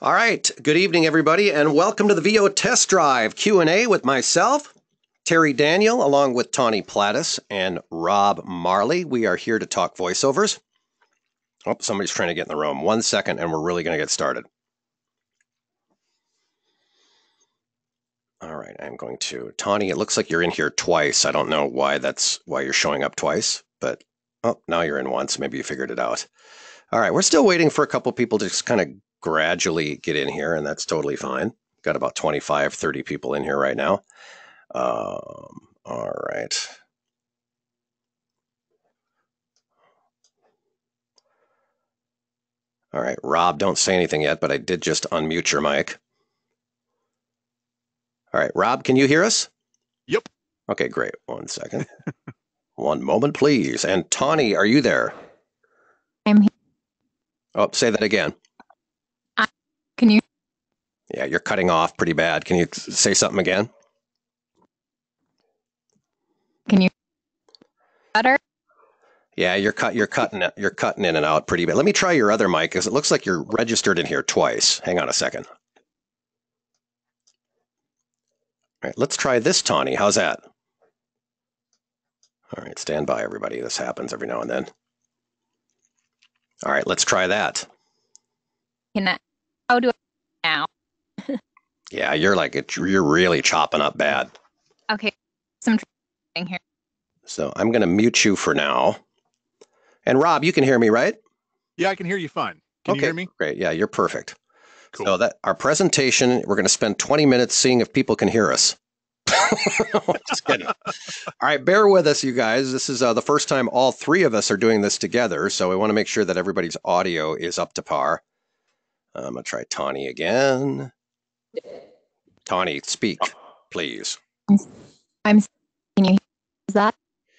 All right. Good evening, everybody, and welcome to the VO Test Drive Q&A with myself, Terry Daniel, along with Tawny Plattis and Rob Marley. We are here to talk voiceovers. Oh, somebody's trying to get in the room. One second, and we're really going to get started. All right, I'm going to Tawny. It looks like you're in here twice. I don't know why that's why you're showing up twice, but oh, now you're in once. Maybe you figured it out. All right, we're still waiting for a couple people to just kind of gradually get in here, and that's totally fine. Got about 25, 30 people in here right now. Um, all right. All right, Rob, don't say anything yet, but I did just unmute your mic. All right, Rob, can you hear us? Yep. Okay, great. One second. One moment, please. And Tawny, are you there? I'm here. Oh, say that again. Can you? Yeah, you're cutting off pretty bad. Can you say something again? Can you? Better. Yeah, you're cut. You're cutting. You're cutting in and out pretty bad. Let me try your other mic because it looks like you're registered in here twice. Hang on a second. All right, let's try this, Tawny. How's that? All right, stand by, everybody. This happens every now and then. All right, let's try that. Can I? How do I now? Yeah, you're like it, you're really chopping up bad. Okay, some thing here. So I'm going to mute you for now. And Rob, you can hear me, right? Yeah, I can hear you fine. Can okay, you hear me? Great. Yeah, you're perfect. Cool. So that our presentation, we're going to spend 20 minutes seeing if people can hear us. Just kidding. all right, bear with us, you guys. This is uh, the first time all three of us are doing this together, so we want to make sure that everybody's audio is up to par. I'm going to try Tawny again. Tawny, speak, oh. please. I'm. Can you? Is that?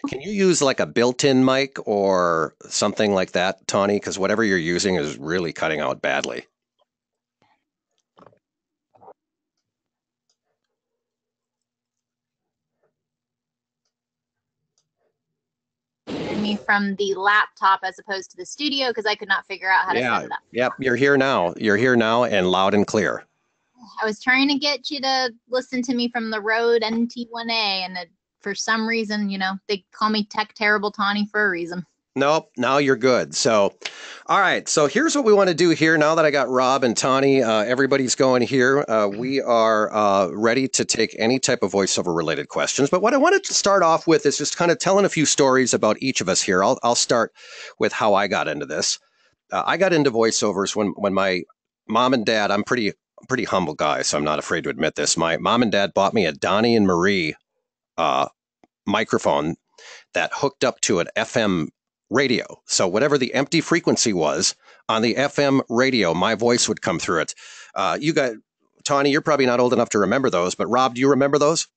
Can you use like a built-in mic or something like that, Tawny? Because whatever you're using is really cutting out badly. Me from the laptop as opposed to the studio because I could not figure out how to Yeah. set it up. Yep, you're here now. You're here now and loud and clear. I was trying to get you to listen to me from the Rode NT1A, and it, for some reason, you know, they call me Tech Terrible Tawny for a reason. Nope, now you're good. So, all right. So here's what we want to do here. Now that I got Rob and Tawny, uh, everybody's going here. Uh, we are uh, ready to take any type of voiceover related questions. But what I wanted to start off with is just kind of telling a few stories about each of us here. I'll, I'll start with how I got into this. Uh, I got into voiceovers when when my mom and dad. I'm pretty pretty humble guy, so I'm not afraid to admit this. My mom and dad bought me a Donnie and Marie uh, microphone that hooked up to an FM radio. So whatever the empty frequency was on the FM radio, my voice would come through it. Uh, you got Tawny, you're probably not old enough to remember those, but Rob, do you remember those?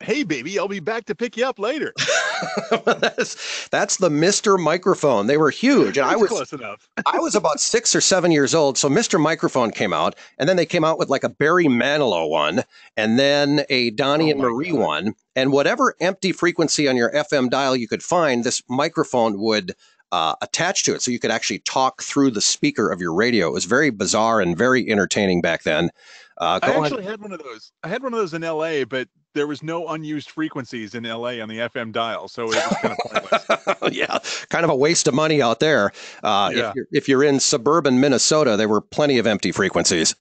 Hey, baby, I'll be back to pick you up later. that's, that's the Mister Microphone. They were huge, and I was close enough. I was about six or seven years old. So Mr. Microphone came out, and then they came out with like a Barry Manilow one, and then a Donnie Oh and Marie God. one, and whatever empty frequency on your FM dial you could find, this microphone would uh, attach to it, so you could actually talk through the speaker of your radio. It was very bizarre and very entertaining back then. Uh, I go on. actually had one of those. I had one of those in LA, but there was no unused frequencies in LA on the FM dial, so it was kind of pointless. yeah, kind of a waste of money out there. Uh, Yeah. if, you're, if you're in suburban Minnesota, there were plenty of empty frequencies.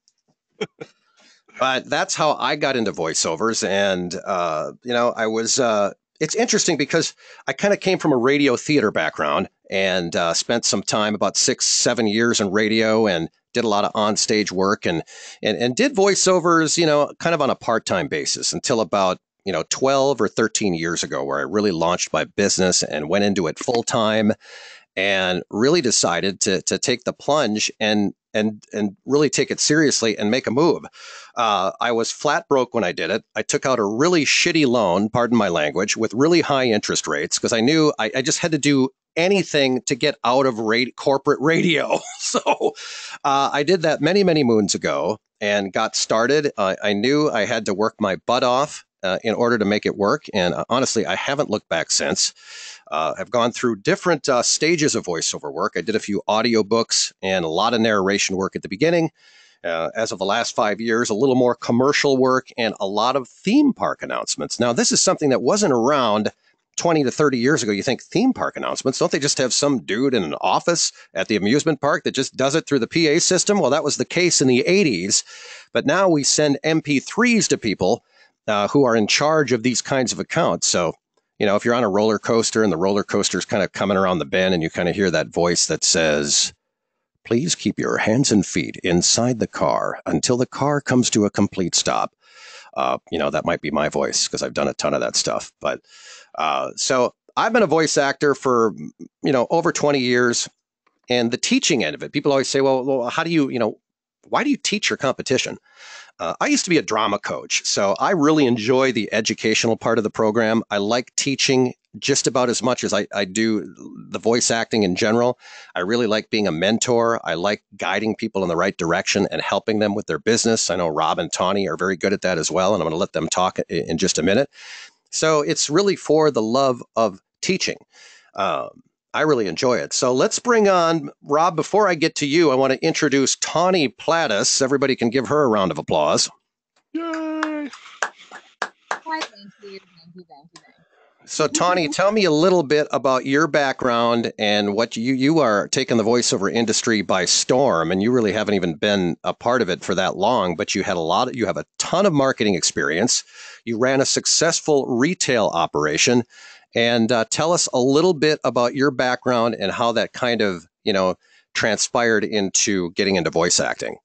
but that's how I got into voiceovers, and uh, you know, I was. Uh, it's interesting because I kind of came from a radio theater background and uh, spent some time, about six, seven years in radio, and did a lot of on-stage work and and and did voiceovers, you know, kind of on a part-time basis until about you know 12 or 13 years ago where i really launched my business and went into it full time and really decided to to take the plunge and and and really take it seriously and make a move. Uh, i was flat broke when i did it. I took out a really shitty loan pardon my language with really high interest rates because i knew I, I just had to do anything to get out of rate, corporate radio. So uh, i did that many many moons ago and got started. I knew i had to work my butt off uh, in order to make it work. And uh, honestly, I haven't looked back since. Uh, I've gone through different uh, stages of voiceover work. I did a few audiobooks and a lot of narration work at the beginning. uh, as of the last five years, a little more commercial work and a lot of theme park announcements. Now, this is something that wasn't around 20 to 30 years ago. You think theme park announcements, don't they just have some dude in an office at the amusement park that just does it through the PA system? Well, that was the case in the 80s. But now we send MP3s to people uh, who are in charge of these kinds of accounts. So, you know, if you're on a roller coaster and the roller coaster is kind of coming around the bend and you kind of hear that voice that says, Please keep your hands and feet inside the car until the car comes to a complete stop. Uh, you know, that might be my voice because I've done a ton of that stuff. But uh, so I've been a voice actor for, you know, over 20 years. And the teaching end of it, people always say, well, well how do you, you know, why do you teach your competition? Uh, I used to be a drama coach, so I really enjoy the educational part of the program. I like teaching just about as much as I, I do the voice acting in general. I really like being a mentor. I like guiding people in the right direction and helping them with their business. I know Rob and Tawny are very good at that as well, and I'm going to let them talk in just a minute. So it's really for the love of teaching. Um, I really enjoy it. So let's bring on Rob. Before I get to you, I want to introduce Tawny Plattis. Everybody can give her a round of applause. Yay! Hi, thank you, thank you, thank you, thank you. So, Tawny, tell me a little bit about your background and what you you are taking the voiceover industry by storm, and you really haven't even been a part of it for that long. But you had a lot. Of, you have a ton of marketing experience. You ran a successful retail operation, and uh, tell us a little bit about your background and how that kind of you know transpired into getting into voice acting.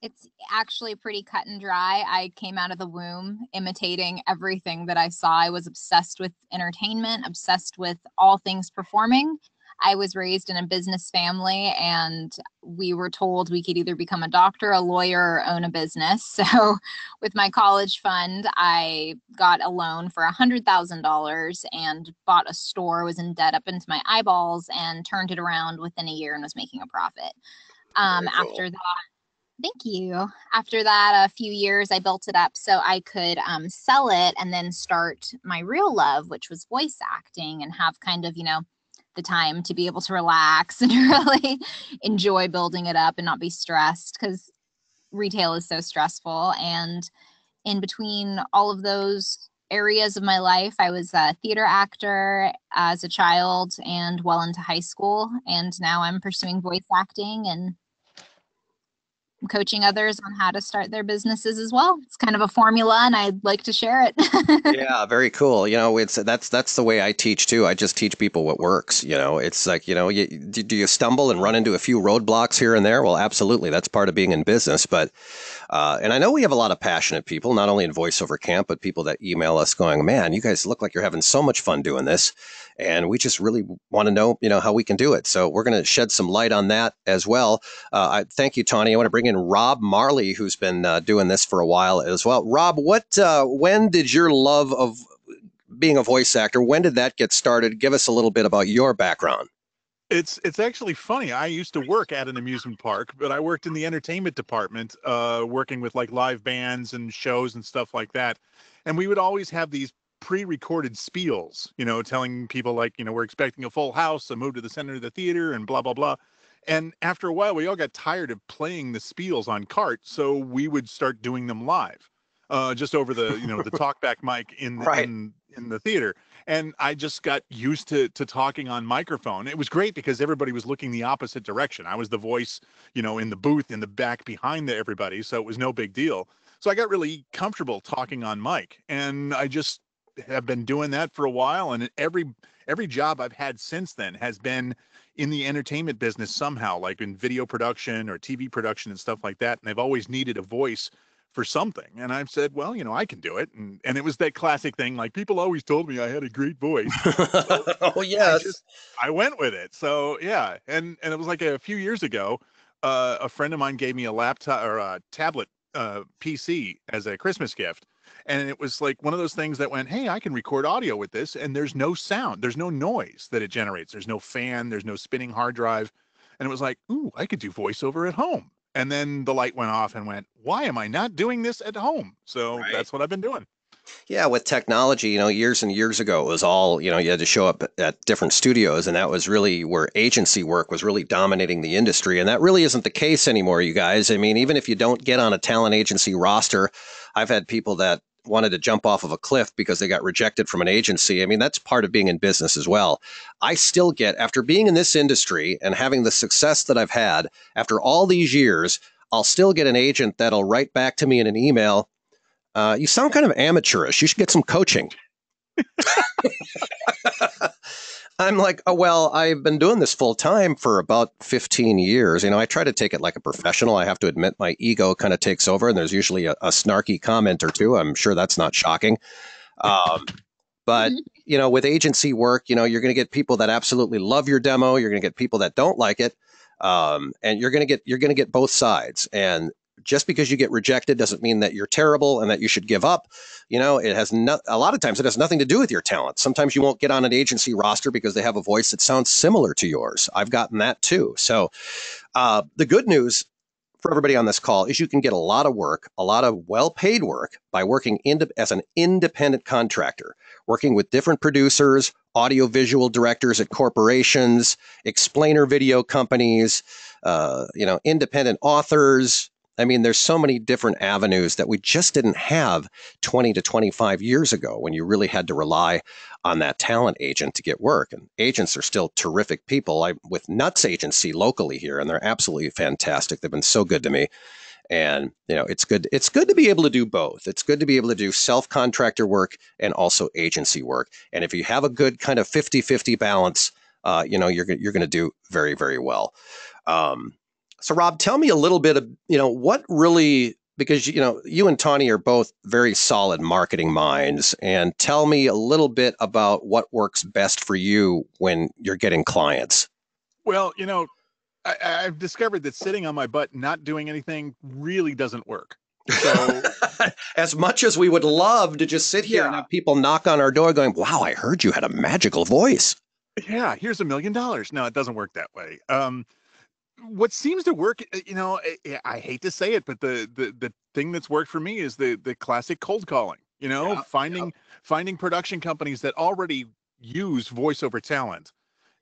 It's actually pretty cut and dry. I came out of the womb imitating everything that I saw. I was obsessed with entertainment, obsessed with all things performing. I was raised in a business family and we were told we could either become a doctor, a lawyer, or own a business. So, with my college fund, I got a loan for $100,000 and bought a store, was in debt up into my eyeballs, and turned it around within a year and was making a profit. Um, cool. After that, Thank you. After that, a few years, I built it up so I could um, sell it and then start my real love, which was voice acting, and have kind of, you know, the time to be able to relax and really enjoy building it up and not be stressed because retail is so stressful. And in between all of those areas of my life, I was a theater actor as a child and well into high school. And now I'm pursuing voice acting and coaching others on how to start their businesses as well. It's kind of a formula and I'd like to share it. yeah, very cool. You know, it's that's that's the way I teach too. I just teach people what works, you know. It's like, you know, you, do you stumble and run into a few roadblocks here and there? Well, absolutely. That's part of being in business, but uh, and I know we have a lot of passionate people, not only in voiceover camp, but people that email us going, "Man, you guys look like you're having so much fun doing this." And we just really want to know, you know, how we can do it. So we're going to shed some light on that as well. Uh, I, thank you, Tawny. I want to bring in Rob Marley, who's been uh, doing this for a while as well. Rob, what, uh, when did your love of being a voice actor, when did that get started? Give us a little bit about your background. It's it's actually funny. I used to work at an amusement park, but I worked in the entertainment department, uh, working with like live bands and shows and stuff like that. And we would always have these pre-recorded spiels, you know, telling people like, you know, we're expecting a full house, so move to the center of the theater and blah blah blah. And after a while, we all got tired of playing the spiels on cart, so we would start doing them live, uh, just over the you know the talkback mic in, right. in in the theater. And I just got used to to talking on microphone. It was great because everybody was looking the opposite direction. I was the voice, you know, in the booth in the back behind the, everybody, so it was no big deal. So I got really comfortable talking on mic, and I just have been doing that for a while, and every every job I've had since then has been in the entertainment business somehow, like in video production or TV production and stuff like that. And they've always needed a voice for something. And I've said, well, you know, I can do it. And and it was that classic thing, like people always told me I had a great voice. So oh yes. I, just, I went with it. So yeah. And and it was like a few years ago, uh, a friend of mine gave me a laptop or a tablet uh, PC as a Christmas gift and it was like one of those things that went hey i can record audio with this and there's no sound there's no noise that it generates there's no fan there's no spinning hard drive. And it was like ooh i could do voiceover at home. And then the light went off and went why am i not doing this at home? So right. that's what i've been doing Yeah, with technology, you know, years and years ago, it was all, you know, you had to show up at different studios, and that was really where agency work was really dominating the industry. And that really isn't the case anymore, you guys. I mean, even if you don't get on a talent agency roster, I've had people that wanted to jump off of a cliff because they got rejected from an agency. I mean, that's part of being in business as well. I still get, after being in this industry and having the success that I've had after all these years, I'll still get an agent that'll write back to me in an email. Uh, you sound kind of amateurish. You should get some coaching. I'm like, oh, well, I've been doing this full time for about 15 years. You know, I try to take it like a professional. I have to admit my ego kind of takes over, and there's usually a, a snarky comment or two. I'm sure that's not shocking. Um, but, mm-hmm. you know, with agency work, you know, you're going to get people that absolutely love your demo. You're going to get people that don't like it. Um, and you're going to get, you're going to get both sides. And just because you get rejected doesn't mean that you're terrible and that you should give up. You know, it has a lot of times it has nothing to do with your talent. Sometimes you won't get on an agency roster because they have a voice that sounds similar to yours. I've gotten that too. So, uh, the good news for everybody on this call is you can get a lot of work, a lot of well paid work by working as an independent contractor, working with different producers, audiovisual directors at corporations, explainer video companies, uh, you know, independent authors, I mean, there's so many different avenues that we just didn't have 20 to 25 years ago when you really had to rely on that talent agent to get work. And agents are still terrific people. I with Nuts Agency locally here, and they're absolutely fantastic. They've been so good to me. And you know, it's good. It's good to be able to do both. It's good to be able to do self contractor work and also agency work. And if you have a good kind of 50-50 balance, uh, you know, you're you're going to do very very well. Um, so, Rob, tell me a little bit of, you know, what really, because, you know, you and Tawny are both very solid marketing minds, and tell me a little bit about what works best for you when you're getting clients. Well, you know, I, have discovered that sitting on my butt, not doing anything, really doesn't work. So, as much as we would love to just sit here yeah. and have people knock on our door going, wow, I heard you had a magical voice. Yeah, here's a million dollars. No, it doesn't work that way. Um, what seems to work eh, you know I, eh, eh, I, hate to say it but the, the the thing that's worked for me is the the classic cold calling you know yeah, finding yeah. finding production companies that already use voiceover talent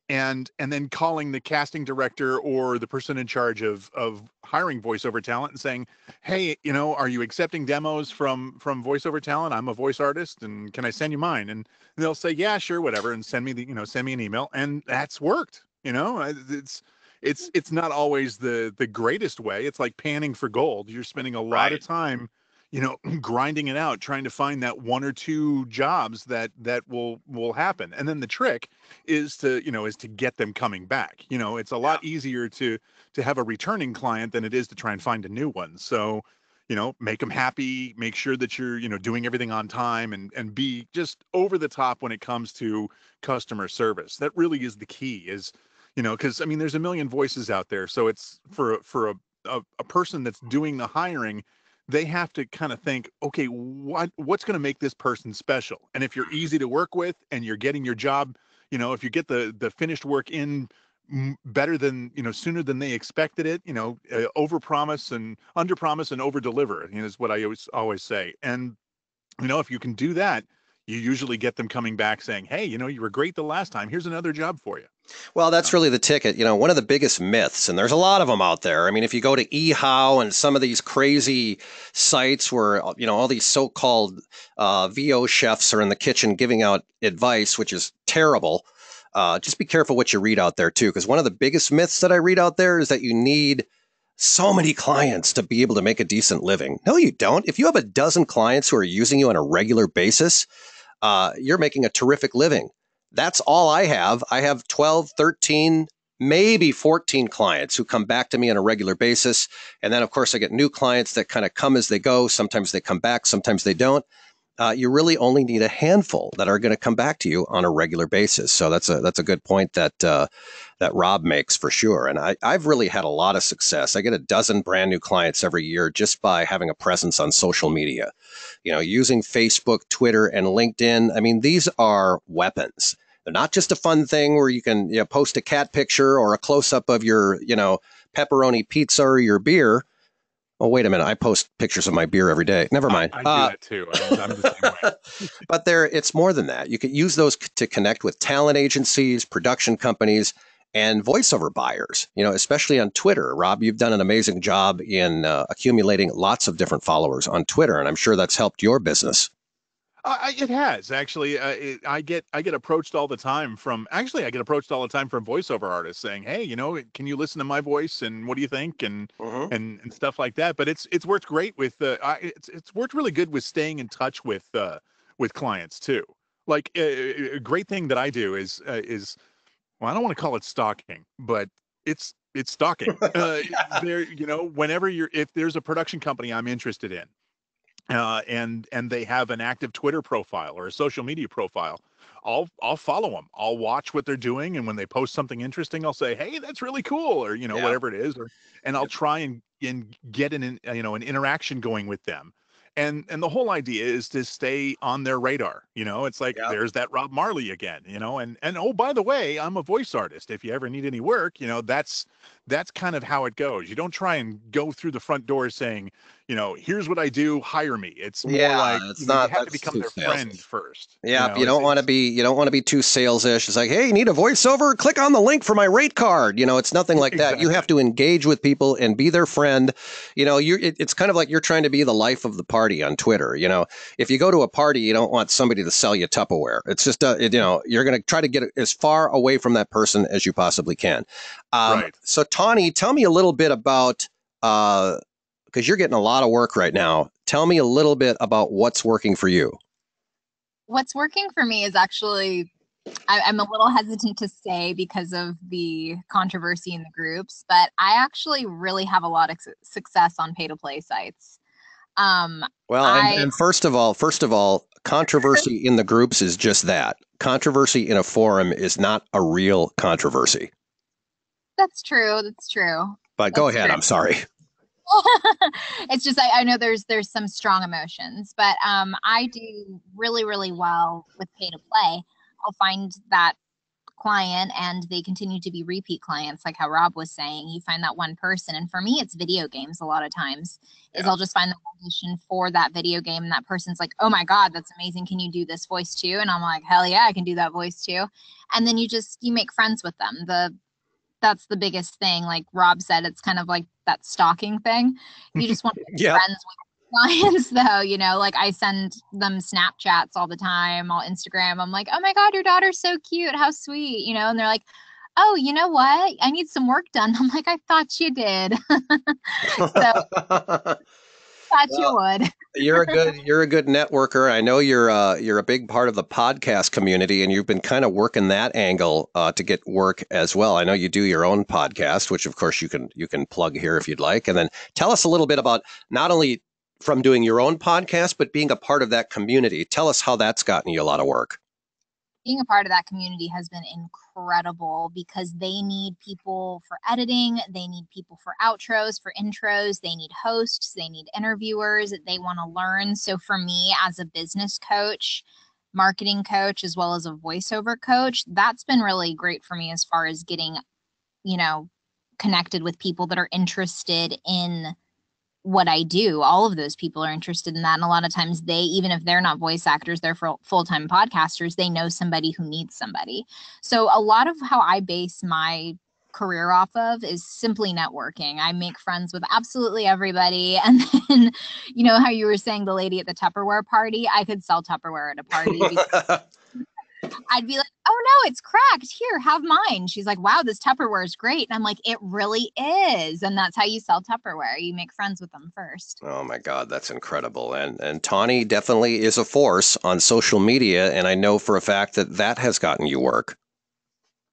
and and then calling the casting director or the person in charge of of hiring voiceover talent and saying hey you know are you accepting demos from from voiceover talent i'm a voice artist and can i send you mine and they'll say yeah sure whatever and send me the you know send me an email and that's worked you know it's it's it's not always the the greatest way. It's like panning for gold. You're spending a lot right. of time, you know, grinding it out, trying to find that one or two jobs that that will will happen. And then the trick is to, you know, is to get them coming back. You know, it's a lot yeah. easier to to have a returning client than it is to try and find a new one. So, you know, make them happy, make sure that you're, you know, doing everything on time and and be just over the top when it comes to customer service. That really is the key is you know because i mean there's a million voices out there so it's for for a, a, a person that's doing the hiring they have to kind of think okay what what's going to make this person special and if you're easy to work with and you're getting your job you know if you get the the finished work in better than you know sooner than they expected it you know uh, over promise and under promise and over deliver you know, is what i always always say and you know if you can do that you usually get them coming back saying, "Hey, you know, you were great the last time. Here's another job for you." Well, that's really the ticket. You know, one of the biggest myths, and there's a lot of them out there. I mean, if you go to eHow and some of these crazy sites where you know all these so-called uh, VO chefs are in the kitchen giving out advice, which is terrible. Uh, just be careful what you read out there too, because one of the biggest myths that I read out there is that you need so many clients to be able to make a decent living. No, you don't. If you have a dozen clients who are using you on a regular basis, uh, you're making a terrific living. That's all I have. I have 12, 13, maybe 14 clients who come back to me on a regular basis. And then, of course, I get new clients that kind of come as they go. Sometimes they come back, sometimes they don't uh, you really only need a handful that are going to come back to you on a regular basis. So that's a that's a good point that uh, that Rob makes for sure. And I, I've really had a lot of success. I get a dozen brand new clients every year just by having a presence on social media. You know, using Facebook, Twitter, and LinkedIn. I mean, these are weapons. They're not just a fun thing where you can you know, post a cat picture or a close up of your you know pepperoni pizza or your beer Oh, wait a minute. I post pictures of my beer every day. Never mind. I, I do Uh, that too. I'm, I'm the same way. but there, it's more than that. You can use those c- to connect with talent agencies, production companies, and voiceover buyers. You know, especially on Twitter. Rob, you've done an amazing job in uh, accumulating lots of different followers on Twitter, and I'm sure that's helped your business. Uh, I- it has actually. Uh, it, I get I get approached all the time from actually I get approached all the time from voiceover artists saying, "Hey, you know, can you listen to my voice and what do you think?" and and and stuff like that. But it's it's worked great with uh, I, it's it's worked really good with staying in touch with uh, with clients too. Like uh, a great thing that I do is uh, is well, I don't want to call it stalking, but it's it's stalking. Uh, there, you know, whenever you're if there's a production company I'm interested in, uh, and and they have an active Twitter profile or a social media profile, I'll I'll follow them. I'll watch what they're doing, and when they post something interesting, I'll say, "Hey, that's really cool," or you know, Yeah. whatever it is, or and I'll try and and get an you know an interaction going with them. And and the whole idea is to stay on their radar. You know, it's like Yeah. there's that Rob Marley again. You know, and and oh by the way, I'm a voice artist. If you ever need any work, you know, that's that's kind of how it goes. You don't try and go through the front door saying, you know, here's what I do, hire me. It's more Yeah, like it's you, not- you have to become their salesy. friend first. Yeah, know, you, don't want to be you don't want to be too salesish. It's like, hey, you need a voiceover? Click on the link for my rate card. You know, it's nothing like that. You have to engage with people and be their friend. You know, you it, it's kind of like you're trying to be the life of the party on Twitter. You know, if you go to a party, you don't want somebody to sell you Tupperware. It's just a, it, you know, you're going to try to get as far away from that person as you possibly can. Um, Right. So, Tawny, tell me a little bit about because you're getting a lot of work right now. Tell me a little bit about what's working for you. What's working for me is actually, I, I'm a little hesitant to say because of the controversy in the groups, but I actually really have a lot of su- success on pay to play sites. Um, Well, and, I- and first of all, first of all, controversy in the groups is just that. Controversy in a forum is not a real controversy. that's true. That's true. But go That's ahead. true. I'm sorry. it's just I, I know there's there's some strong emotions, but um, I do really really well with pay to play. I'll find that client and they continue to be repeat clients, like how Rob was saying. You find that one person, and for me, it's video games. A lot of times, is I'll just find the audition for that video game, and that person's like, "Oh my god, that's amazing! Can you do this voice too?" And I'm like, "Hell yeah, I can do that voice too." And then you just you make friends with them. The that's the biggest thing. Like Rob said, it's kind of like that stalking thing. You just want to be Yeah. friends with clients, though. You know, like I send them Snapchats all the time, all Instagram. I'm like, oh my god, your daughter's so cute. How sweet, you know. And they're like, oh, you know what? I need some work done. I'm like, I thought you did. Thought you would. you're a good you're a good networker. I know you're uh, you're a big part of the podcast community, and you've been kind of working that angle uh, to get work as well. I know you do your own podcast, which of course you can you can plug here if you'd like, and then tell us a little bit about not only from doing your own podcast, but being a part of that community. Tell us how that's gotten you a lot of work. Being a part of that community has been incredible because they need people for editing, they need people for outros, for intros, they need hosts, they need interviewers, they want to learn. So for me as a business coach, marketing coach as well as a voiceover coach, that's been really great for me as far as getting, you know, connected with people that are interested in what I do. All of those people are interested in that. And a lot of times they, even if they're not voice actors, they're full time podcasters, they know somebody who needs somebody. So a lot of how I base my career off of is simply networking. I make friends with absolutely everybody. And then, you know, how you were saying the lady at the Tupperware party, I could sell Tupperware at a party. I'd be like, oh no, it's cracked. Here, have mine. She's like, wow, this Tupperware is great. And I'm like, it really is. And that's how you sell Tupperware. You make friends with them first. Oh my God, that's incredible! And and Tawny definitely is a force on social media, and I know for a fact that that has gotten you work.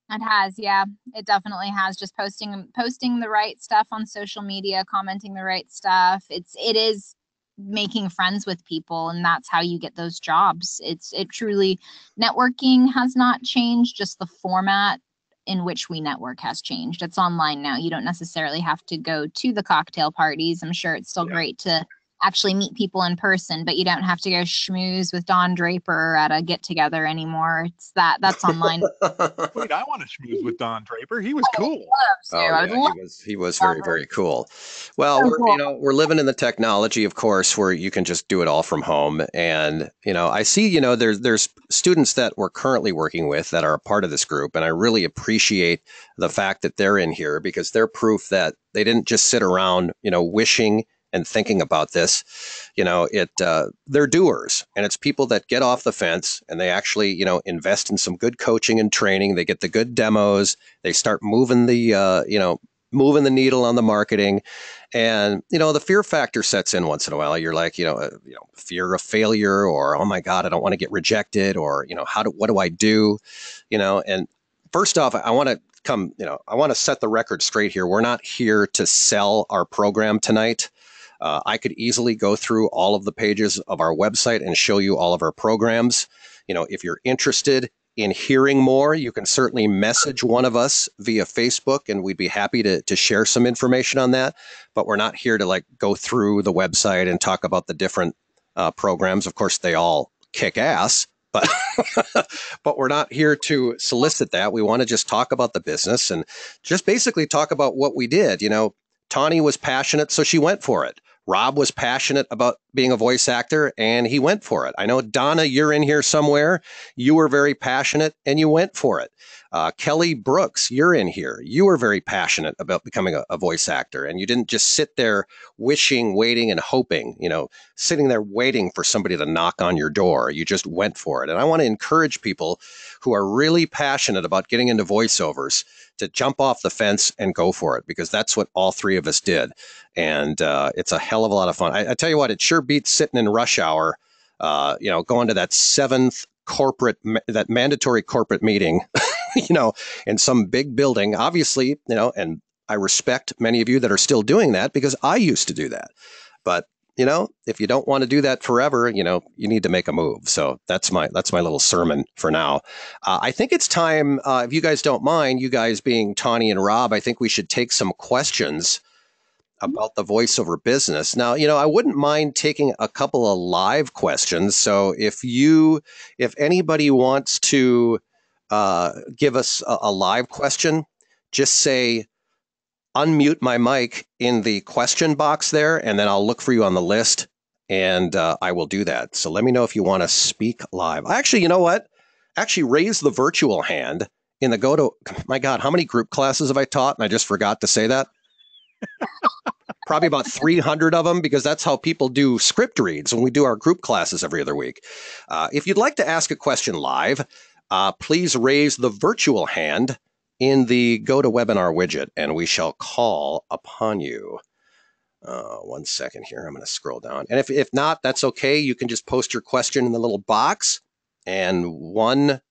It has, yeah. It definitely has. Just posting posting the right stuff on social media, commenting the right stuff. It's it is making friends with people and that's how you get those jobs. It's it truly networking has not changed, just the format in which we network has changed. It's online now. You don't necessarily have to go to the cocktail parties. I'm sure it's still Yeah. great to actually meet people in person, but you don't have to go schmooze with Don Draper at a get together anymore. It's that that's online. Wait, I want to schmooze with Don Draper. He was oh, cool. Oh, yeah, he was he was very very cool. Well, we're, you know, we're living in the technology, of course, where you can just do it all from home. And you know, I see, you know, there's there's students that we're currently working with that are a part of this group, and I really appreciate the fact that they're in here because they're proof that they didn't just sit around, you know, wishing and thinking about this you know it uh, they're doers and it's people that get off the fence and they actually you know invest in some good coaching and training. They get the good demos. They start moving the uh, you know moving the needle on the marketing. And you know the fear factor sets in once in a while. You're like you know uh, you know fear of failure or oh my god i don't want to get rejected or you know how do what do i do? You know and first off i want to come you know i want to set the record straight here. We're not here to sell our program tonight uh, I could easily go through all of the pages of our website and show you all of our programs. You know, if you're interested in hearing more, you can certainly message one of us via Facebook and we'd be happy to, to share some information on that. But we're not here to like go through the website and talk about the different uh, programs. Of course, they all kick ass, but but we're not here to solicit that. We want to just talk about the business and just basically talk about what we did. You know, Tawny was passionate, so she went for it. Rob was passionate about being a voice actor and he went for it. I know, Donna, you're in here somewhere. You were very passionate and you went for it. Uh, Kelly Brooks, you're in here. You were very passionate about becoming a, a, voice actor and you didn't just sit there wishing, waiting, and hoping, you know, sitting there waiting for somebody to knock on your door. You just went for it. And I want to encourage people who are really passionate about getting into voiceovers to jump off the fence and go for it because that's what all three of us did. And uh, it's a hell of a lot of fun. I, I, tell you what, it sure beats sitting in rush hour, uh, you know, going to that seventh corporate, that mandatory corporate meeting. you know, in some big building. Obviously, you know, and I respect many of you that are still doing that because I used to do that. But you know, if you don't want to do that forever, you know, you need to make a move. So that's my that's my little sermon for now. Uh, I think it's time, uh, if you guys don't mind, you guys being Tawny and Rob, I think we should take some questions about the voiceover business. Now, you know, I wouldn't mind taking a couple of live questions. So if you, if anybody wants to uh, give us a, a live question, just say, unmute my mic in the question box there, and then I'll look for you on the list and uh, I will do that. So let me know if you want to speak live. Actually, you know what? Actually, raise the virtual hand in the go to. My God, how many group classes have I taught? And I just forgot to say that. Probably about 300 of them because that's how people do script reads when we do our group classes every other week. Uh, if you'd like to ask a question live, uh, please raise the virtual hand in the GoToWebinar widget, and we shall call upon you. Uh, one second here. I'm going to scroll down. And if, if not, that's okay. You can just post your question in the little box, and one,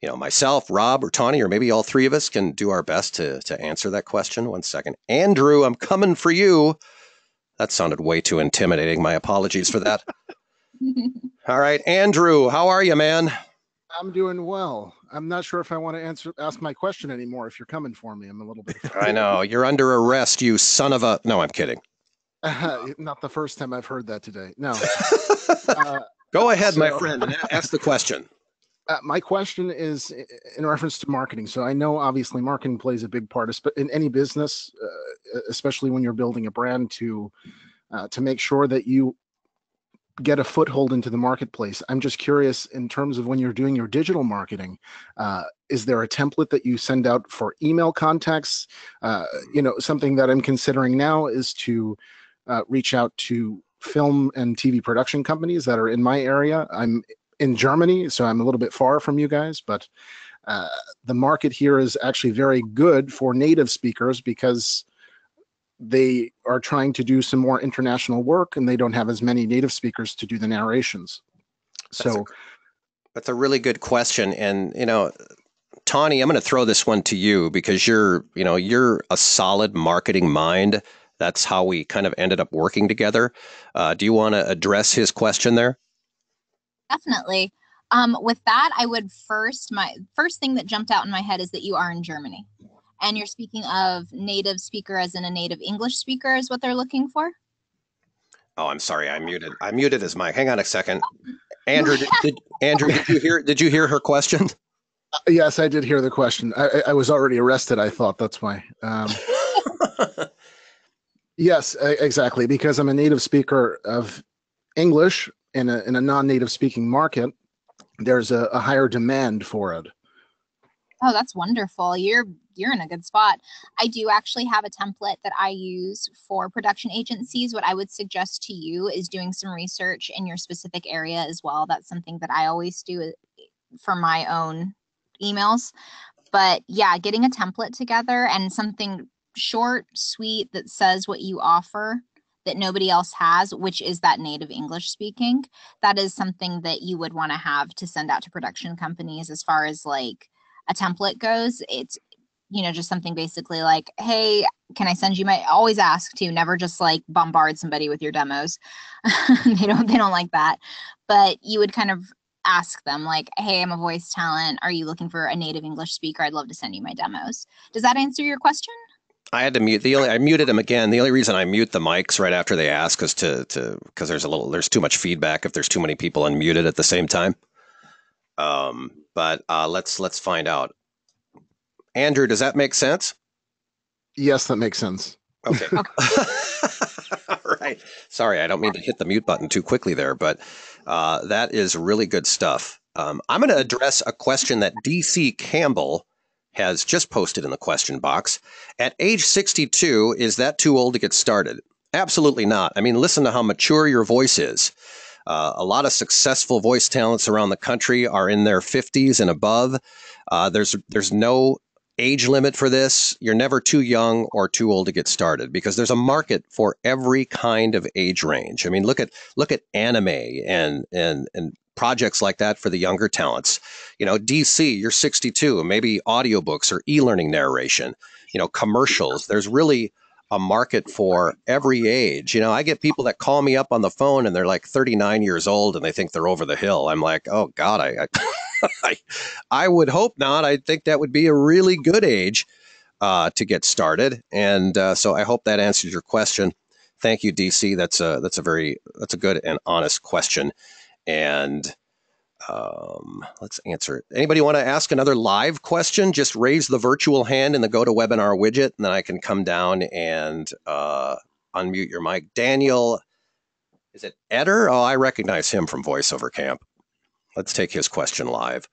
you know, myself, Rob, or Tawny, or maybe all three of us can do our best to, to answer that question. One second. Andrew, I'm coming for you. That sounded way too intimidating. My apologies for that. all right, Andrew, how are you, man? I'm doing well. I'm not sure if I want to answer ask my question anymore. If you're coming for me, I'm a little bit. I know you're under arrest, you son of a. No, I'm kidding. Uh, not the first time I've heard that today. No. uh, Go ahead, so, my friend, and ask the question. Uh, my question is in reference to marketing. So I know obviously marketing plays a big part in any business, uh, especially when you're building a brand to uh, to make sure that you get a foothold into the marketplace. I'm just curious in terms of when you're doing your digital marketing, uh, is there a template that you send out for email contacts? Uh, you know, something that I'm considering now is to uh, reach out to film and TV production companies that are in my area. I'm in Germany, so I'm a little bit far from you guys, but uh, the market here is actually very good for native speakers because they are trying to do some more international work and they don't have as many native speakers to do the narrations. So that's a, that's a really good question. And, you know, Tawny, I'm going to throw this one to you because you're, you know, you're a solid marketing mind. That's how we kind of ended up working together. Uh, do you want to address his question there? Definitely. Um, with that, I would first, my first thing that jumped out in my head is that you are in Germany and you're speaking of native speaker as in a native English speaker is what they're looking for? Oh, I'm sorry. I muted. I muted his mic. Hang on a second. Andrew, did, did Andrew, did you hear? Did you hear her question? Yes, I did hear the question. I, I- I was already arrested. I thought that's why. Um, yes, exactly. Because I'm a native speaker of English in a in a non-native speaking market. There's a, a higher demand for it. Oh, that's wonderful. You're you're in a good spot. I do actually have a template that I use for production agencies. What I would suggest to you is doing some research in your specific area as well. That's something that I always do uh, for my own emails. But yeah, getting a template together and something short, sweet that says what you offer that nobody else has, which is that native English speaking. That is something that you would want to have to send out to production companies as far as like a template goes. It's you know just something basically like hey can i send you my always ask to never just like bombard somebody with your demos they don't they don't like that but you would kind of ask them like hey i'm a voice talent are you looking for a native english speaker i'd love to send you my demos does that answer your question I had to mute the only I muted him again. The only reason I mute the mics right after they ask is to to because there's a little there's too much feedback if there's too many people unmuted at the same time. Um, but uh, let's let's find out. Andrew, does that make sense? Yes, that makes sense. Okay. All right. Sorry, I don't mean to hit the mute button too quickly there, but uh, that is really good stuff. Um, I'm going to address a question that DC Campbell has just posted in the question box. At age 62, is that too old to get started? Absolutely not. I mean, listen to how mature your voice is. Uh, a lot of successful voice talents around the country are in their 50s and above. Uh, there's there's no age limit for this. You're never too young or too old to get started because there's a market for every kind of age range. I mean, look at look at anime and and and projects like that for the younger talents. You know, DC, you're 62, maybe audiobooks or e-learning narration, you know, commercials. There's really a market for every age. You know, I get people that call me up on the phone and they're like 39 years old and they think they're over the hill. I'm like, oh God, I, I, I, I would hope not. I think that would be a really good age uh, to get started. And uh, so I hope that answers your question. Thank you, DC. That's a that's a very that's a good and honest question. And um, let's answer it. Anybody want to ask another live question? Just raise the virtual hand in the GoToWebinar widget, and then I can come down and uh, unmute your mic. Daniel, is it Eder? Oh, I recognize him from VoiceOver Camp. Let's take his question live.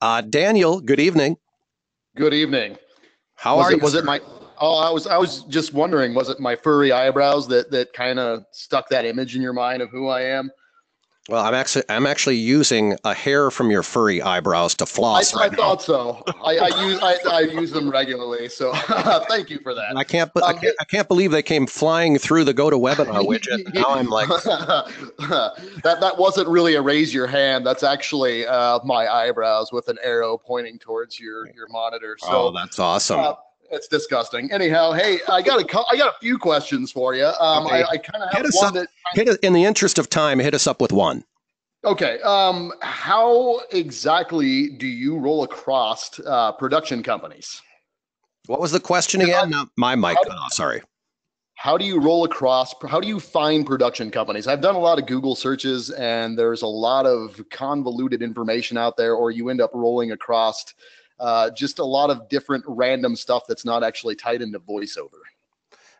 Uh, Daniel, good evening. Good evening. How was are it, you? Was sir? it my? Oh, I was. I was just wondering. Was it my furry eyebrows that that kind of stuck that image in your mind of who I am? Well, I'm actually I'm actually using a hair from your furry eyebrows to floss I right now. thought so. I, I use I, I use them regularly. So thank you for that. And I can't, be- I Um, can't I can't believe they came flying through the GoToWebinar widget. Now I'm like, that that wasn't really a raise your hand. That's actually uh, my eyebrows with an arrow pointing towards your your monitor. So oh, that's awesome. Uh, it's disgusting. Anyhow, hey, I got a I got a few questions for you. Um, Okay. I, I kind of have one up. that. Hit it, in the interest of time, hit us up with one. Okay. Um, how exactly do you roll across uh, production companies? What was the question again? No, my mic How cut off. Sorry. How do you roll across? How do you find production companies? I've done a lot of Google searches, and there's a lot of convoluted information out there, or you end up rolling across uh, just a lot of different random stuff that's not actually tied into voiceover.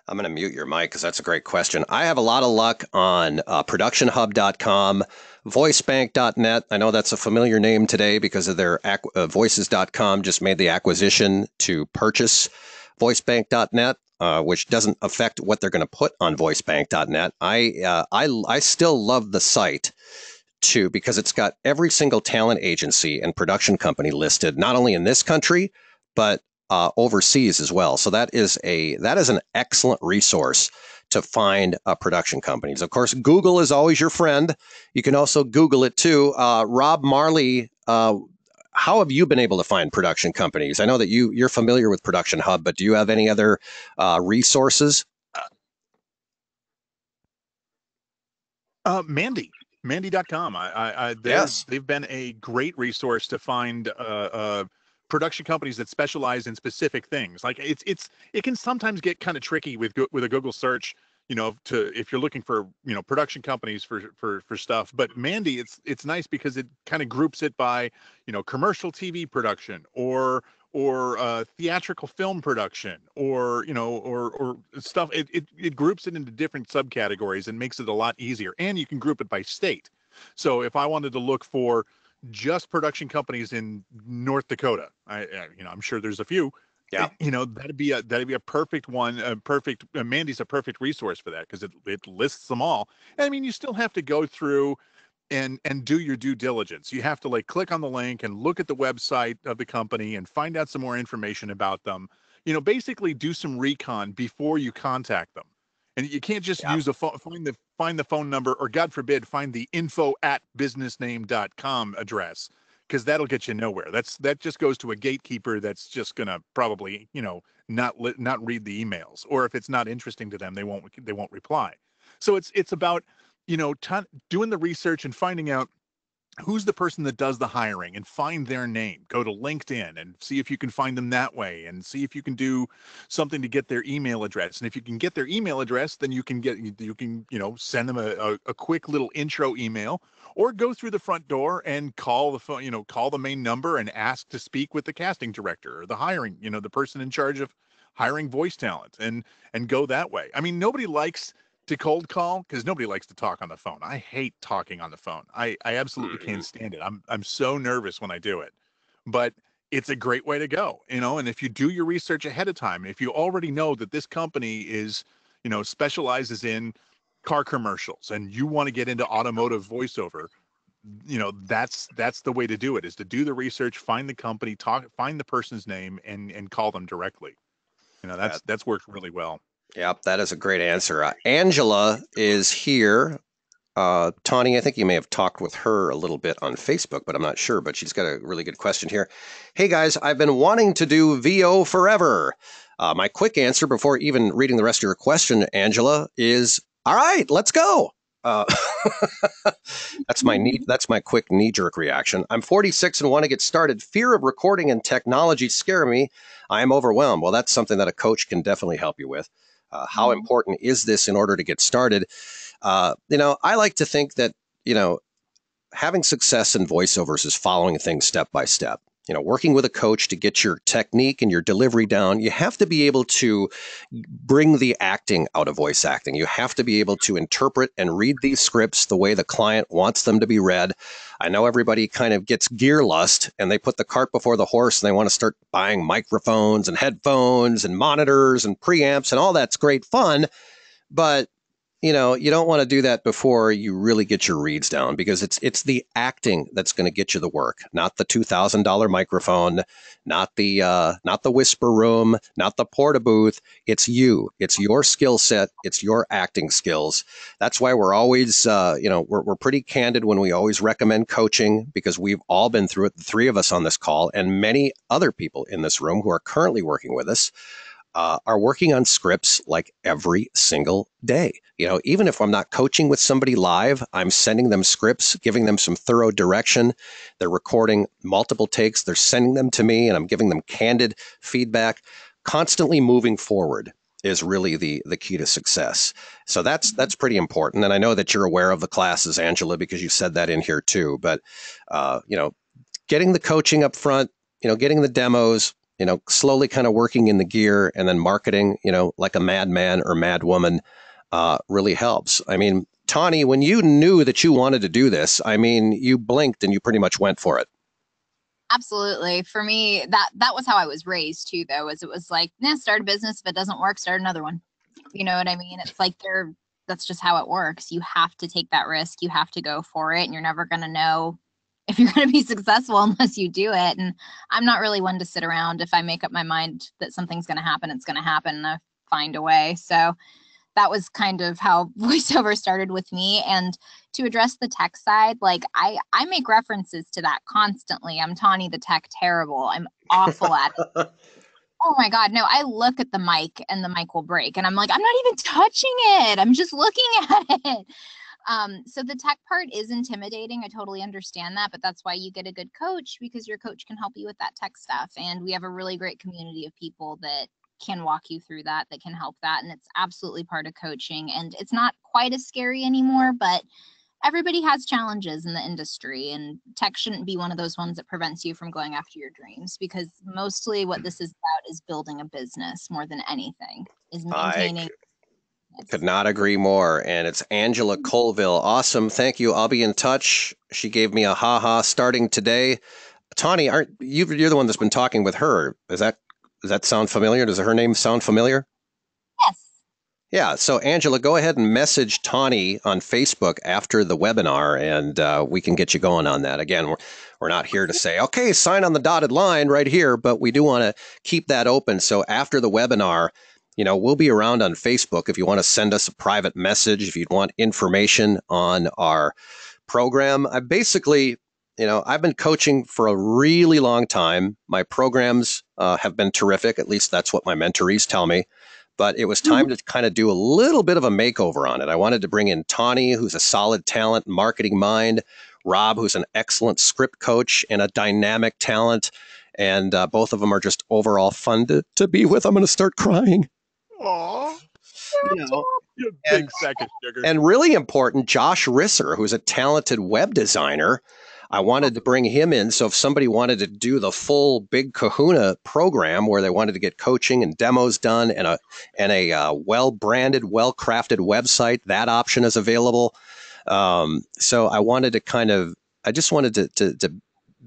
I'm going to mute your mic because that's a great question. I have a lot of luck on uh, productionhub.com, voicebank.net. I know that's a familiar name today because of their uh, voices.com just made the acquisition to purchase voicebank.net, uh, which doesn't affect what they're going to put on voicebank.net. I, uh, I, I still love the site too because it's got every single talent agency and production company listed, not only in this country, but uh, overseas as well. So that is a that is an excellent resource to find uh, production companies. Of course, Google is always your friend. You can also Google it too. Uh, Rob Marley, uh, how have you been able to find production companies? I know that you you're familiar with Production Hub, but do you have any other uh, resources? Uh, Mandy, Mandy.com. I, I, I Yes. they've been a great resource to find uh, uh, production companies that specialize in specific things. Like it's it's it can sometimes get kind of tricky with Go- with a Google search you know, to if you're looking for you know production companies for for for stuff. But Mandy, it's it's nice because it kind of groups it by you know commercial TV production or or uh, theatrical film production or you know or or stuff it, it it groups it into different subcategories and makes it a lot easier and you can group it by state so if i wanted to look for just production companies in north dakota i, I you know i'm sure there's a few Yeah. you know that'd be a that'd be a perfect one a perfect uh, mandy's a perfect resource for that because it, it lists them all and i mean you still have to go through and and do your due diligence. You have to like click on the link and look at the website of the company and find out some more information about them. You know basically do some recon before you contact them. And you can't just Yeah. use a phone find the find the phone number or god forbid find the info at businessname.com address because that'll get you nowhere. That's that just goes to a gatekeeper that's just gonna probably you know not li- not read the emails or if it's not interesting to them they won't they won't reply. So it's it's about you know ton, doing the research and finding out who's the person that does the hiring and find their name. Go to linkedin and see if you can find them that way and see if you can do something to get their email address. And if you can get their email address then you can get you, can you know send them a, a, a quick little intro email or go through the front door and call the phone you know call the main number and ask to speak with the casting director or the hiring you know the person in charge of hiring voice talent and and go that way. I mean nobody likes to cold call because nobody likes to talk on the phone. I hate talking on the phone. I, I absolutely can't mm-hmm. stand it. I'm I'm so nervous when I do it. But it's a great way to go, you know, and if you do your research ahead of time, if you already know that this company is, you know, specializes in car commercials and you want to get into automotive voiceover, you know, that's that's the way to do it is to do the research, find the company, talk find the person's name and and call them directly. You know, that's that's worked really well. Yep, that is a great answer. Uh, Angela is here. Uh, Tawny, I think you may have talked with her a little bit on Facebook, but I'm not sure. But she's got a really good question here. Hey guys, I've been wanting to do VO forever. Uh, my quick answer before even reading the rest of your question, Angela, is all right. Let's go. Uh, that's my knee. That's my quick knee jerk reaction. I'm 46 and want to get started. Fear of recording and technology scare me. I am overwhelmed. Well, that's something that a coach can definitely help you with. Uh, how important is this in order to get started? Uh, you know, I like to think that, you know, having success in voiceovers is following things step by step. You know, working with a coach to get your technique and your delivery down, you have to be able to bring the acting out of voice acting. You have to be able to interpret and read these scripts the way the client wants them to be read. I know everybody kind of gets gear lust and they put the cart before the horse and they want to start buying microphones and headphones and monitors and preamps and all that's great fun. But you know, you don't want to do that before you really get your reads down because it's it's the acting that's going to get you the work, not the two thousand dollar microphone, not the uh, not the whisper room, not the porta booth. It's you. It's your skill set. It's your acting skills. That's why we're always, uh, you know, we're we're pretty candid when we always recommend coaching because we've all been through it. The three of us on this call and many other people in this room who are currently working with us uh, are working on scripts like every single day. You know, even if I'm not coaching with somebody live, I'm sending them scripts, giving them some thorough direction. They're recording multiple takes, they're sending them to me, and I'm giving them candid feedback. Constantly moving forward is really the the key to success. So that's that's pretty important. And I know that you're aware of the classes, Angela, because you said that in here too. But uh, you know, getting the coaching up front, you know, getting the demos, you know, slowly kind of working in the gear and then marketing, you know, like a madman or madwoman uh, really helps. I mean, Tawny, when you knew that you wanted to do this, I mean, you blinked and you pretty much went for it. Absolutely. For me, that that was how I was raised too, though, is it was like, nah, start a business. If it doesn't work, start another one. You know what I mean? It's like they're that's just how it works. You have to take that risk. You have to go for it. And you're never gonna know if you're gonna be successful unless you do it. And I'm not really one to sit around. If I make up my mind that something's gonna happen, it's gonna happen. And I find a way. So that was kind of how voiceover started with me and to address the tech side like i i make references to that constantly i'm tawny the tech terrible i'm awful at it oh my god no i look at the mic and the mic will break and i'm like i'm not even touching it i'm just looking at it um, so the tech part is intimidating i totally understand that but that's why you get a good coach because your coach can help you with that tech stuff and we have a really great community of people that can walk you through that, that can help that. And it's absolutely part of coaching. And it's not quite as scary anymore, but everybody has challenges in the industry and tech shouldn't be one of those ones that prevents you from going after your dreams because mostly what this is about is building a business more than anything is maintaining I could not agree more. And it's Angela Colville. Awesome. Thank you. I'll be in touch. She gave me a haha starting today. Tawny, aren't you you're the one that's been talking with her. Is that does that sound familiar? Does her name sound familiar? yes Yeah. So, Angela, go ahead and message Tawny on Facebook after the webinar, and uh, we can get you going on that. Again, we're, we're not here to say, okay, sign on the dotted line right here, but we do want to keep that open. So, after the webinar, you know, we'll be around on Facebook if you want to send us a private message, if you'd want information on our program. I basically, you know, I've been coaching for a really long time. My programs uh, have been terrific. At least that's what my mentorees tell me. But it was time to kind of do a little bit of a makeover on it. I wanted to bring in Tawny, who's a solid talent, marketing mind, Rob, who's an excellent script coach and a dynamic talent. And uh, both of them are just overall fun to, to be with. I'm going to start crying. Aw, You know, you big And- sack of sugar. and really important, Josh Risser, who's a talented web designer. I wanted to bring him in. So if somebody wanted to do the full Big Kahuna program where they wanted to get coaching and demos done and a and a uh, well branded, well crafted website, that option is available. Um, so I wanted to kind of, I just wanted to, to, to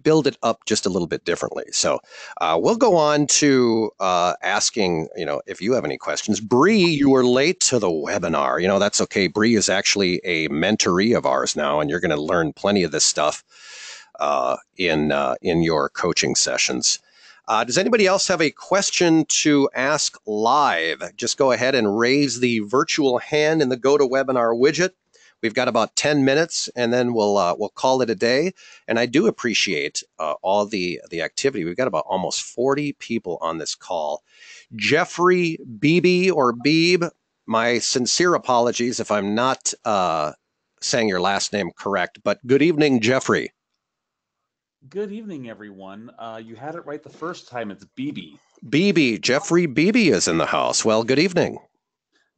build it up just a little bit differently. So uh, we'll go on to uh, asking, you know, if you have any questions. Bree, you were late to the webinar. You know, that's okay. Bree is actually a mentoree of ours now, and you're going to learn plenty of this stuff uh, in uh, in your coaching sessions. Uh, does anybody else have a question to ask live? Just go ahead and raise the virtual hand in the GoToWebinar widget. We've got about 10 minutes and then we'll uh, we'll call it a day. And I do appreciate uh, all the the activity. We've got about almost 40 people on this call. Jeffrey Beebe or Beebe, my sincere apologies if I'm not uh, saying your last name correct, but good evening, Jeffrey. Good evening, everyone. Uh, you had it right the first time. It's BB. Beebe, Jeffrey Beebe is in the house. Well, good evening.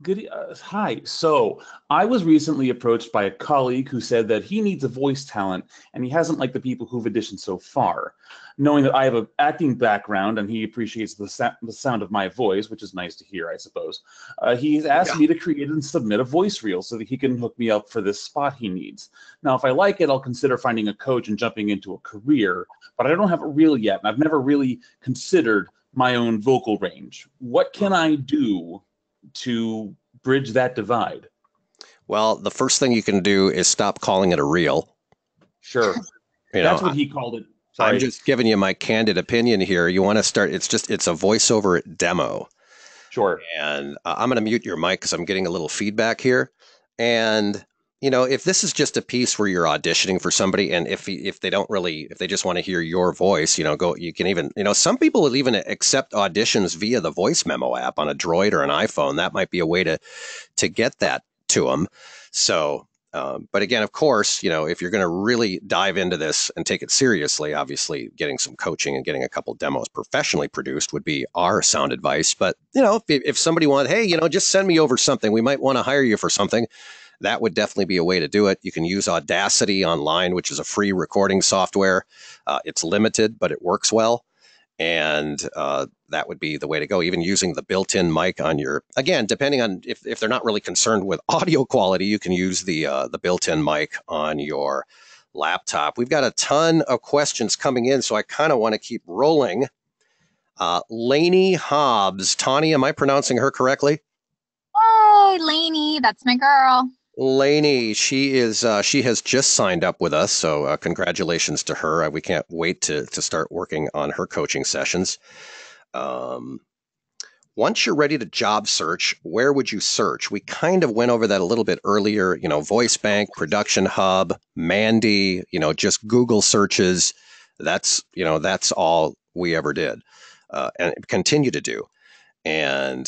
Good. Uh, hi. So I was recently approached by a colleague who said that he needs a voice talent and he hasn't liked the people who've auditioned so far. Knowing that I have an acting background and he appreciates the, sa- the sound of my voice, which is nice to hear, I suppose, uh, he's asked me to create and submit a voice reel so that he can hook me up for this spot he needs. Now, if I like it, I'll consider finding a coach and jumping into a career, but I don't have a reel yet, and I've never really considered my own vocal range. What can I do to bridge that divide? Well, the first thing you can do is stop calling it a reel. Sure. You know, That's what he called it. Sorry. I'm just giving you my candid opinion here. You want to start, it's just, it's a voiceover demo. sure. And uh, I'm going to mute your mic because I'm getting a little feedback here. And, you know, if this is just a piece where you're auditioning for somebody and if, if they don't really, if they just want to hear your voice, you know, go, you can even, you know, some people will even accept auditions via the voice memo app on a Droid or an iPhone. That might be a way to, to get that to them. So, um, but again, of course, you know, if you're going to really dive into this and take it seriously, obviously getting some coaching and getting a couple demos professionally produced would be our sound advice. But, you know, if, if somebody wanted, hey, you know, just send me over something, we might want to hire you for something. That would definitely be a way to do it. You can use Audacity online, which is a free recording software. Uh, it's limited, but it works well and uh, that would be the way to go even using the built-in mic on your again depending on if, if they're not really concerned with audio quality you can use the uh, the built-in mic on your laptop we've got a ton of questions coming in so i kind of want to keep rolling uh, Lainey Hobbs, Tawny, am I pronouncing her correctly? Oh, Lainey, that's my girl. Lainey, she is uh, she has just signed up with us, so uh, congratulations to her. Uh, we can't wait to to start working on her coaching sessions. Um, once you're ready to job search, where would you search? We kind of went over that a little bit earlier. You know, Voice Bank, Production Hub, Mandy. You know, just Google searches. That's you know that's all we ever did, uh, and continue to do. And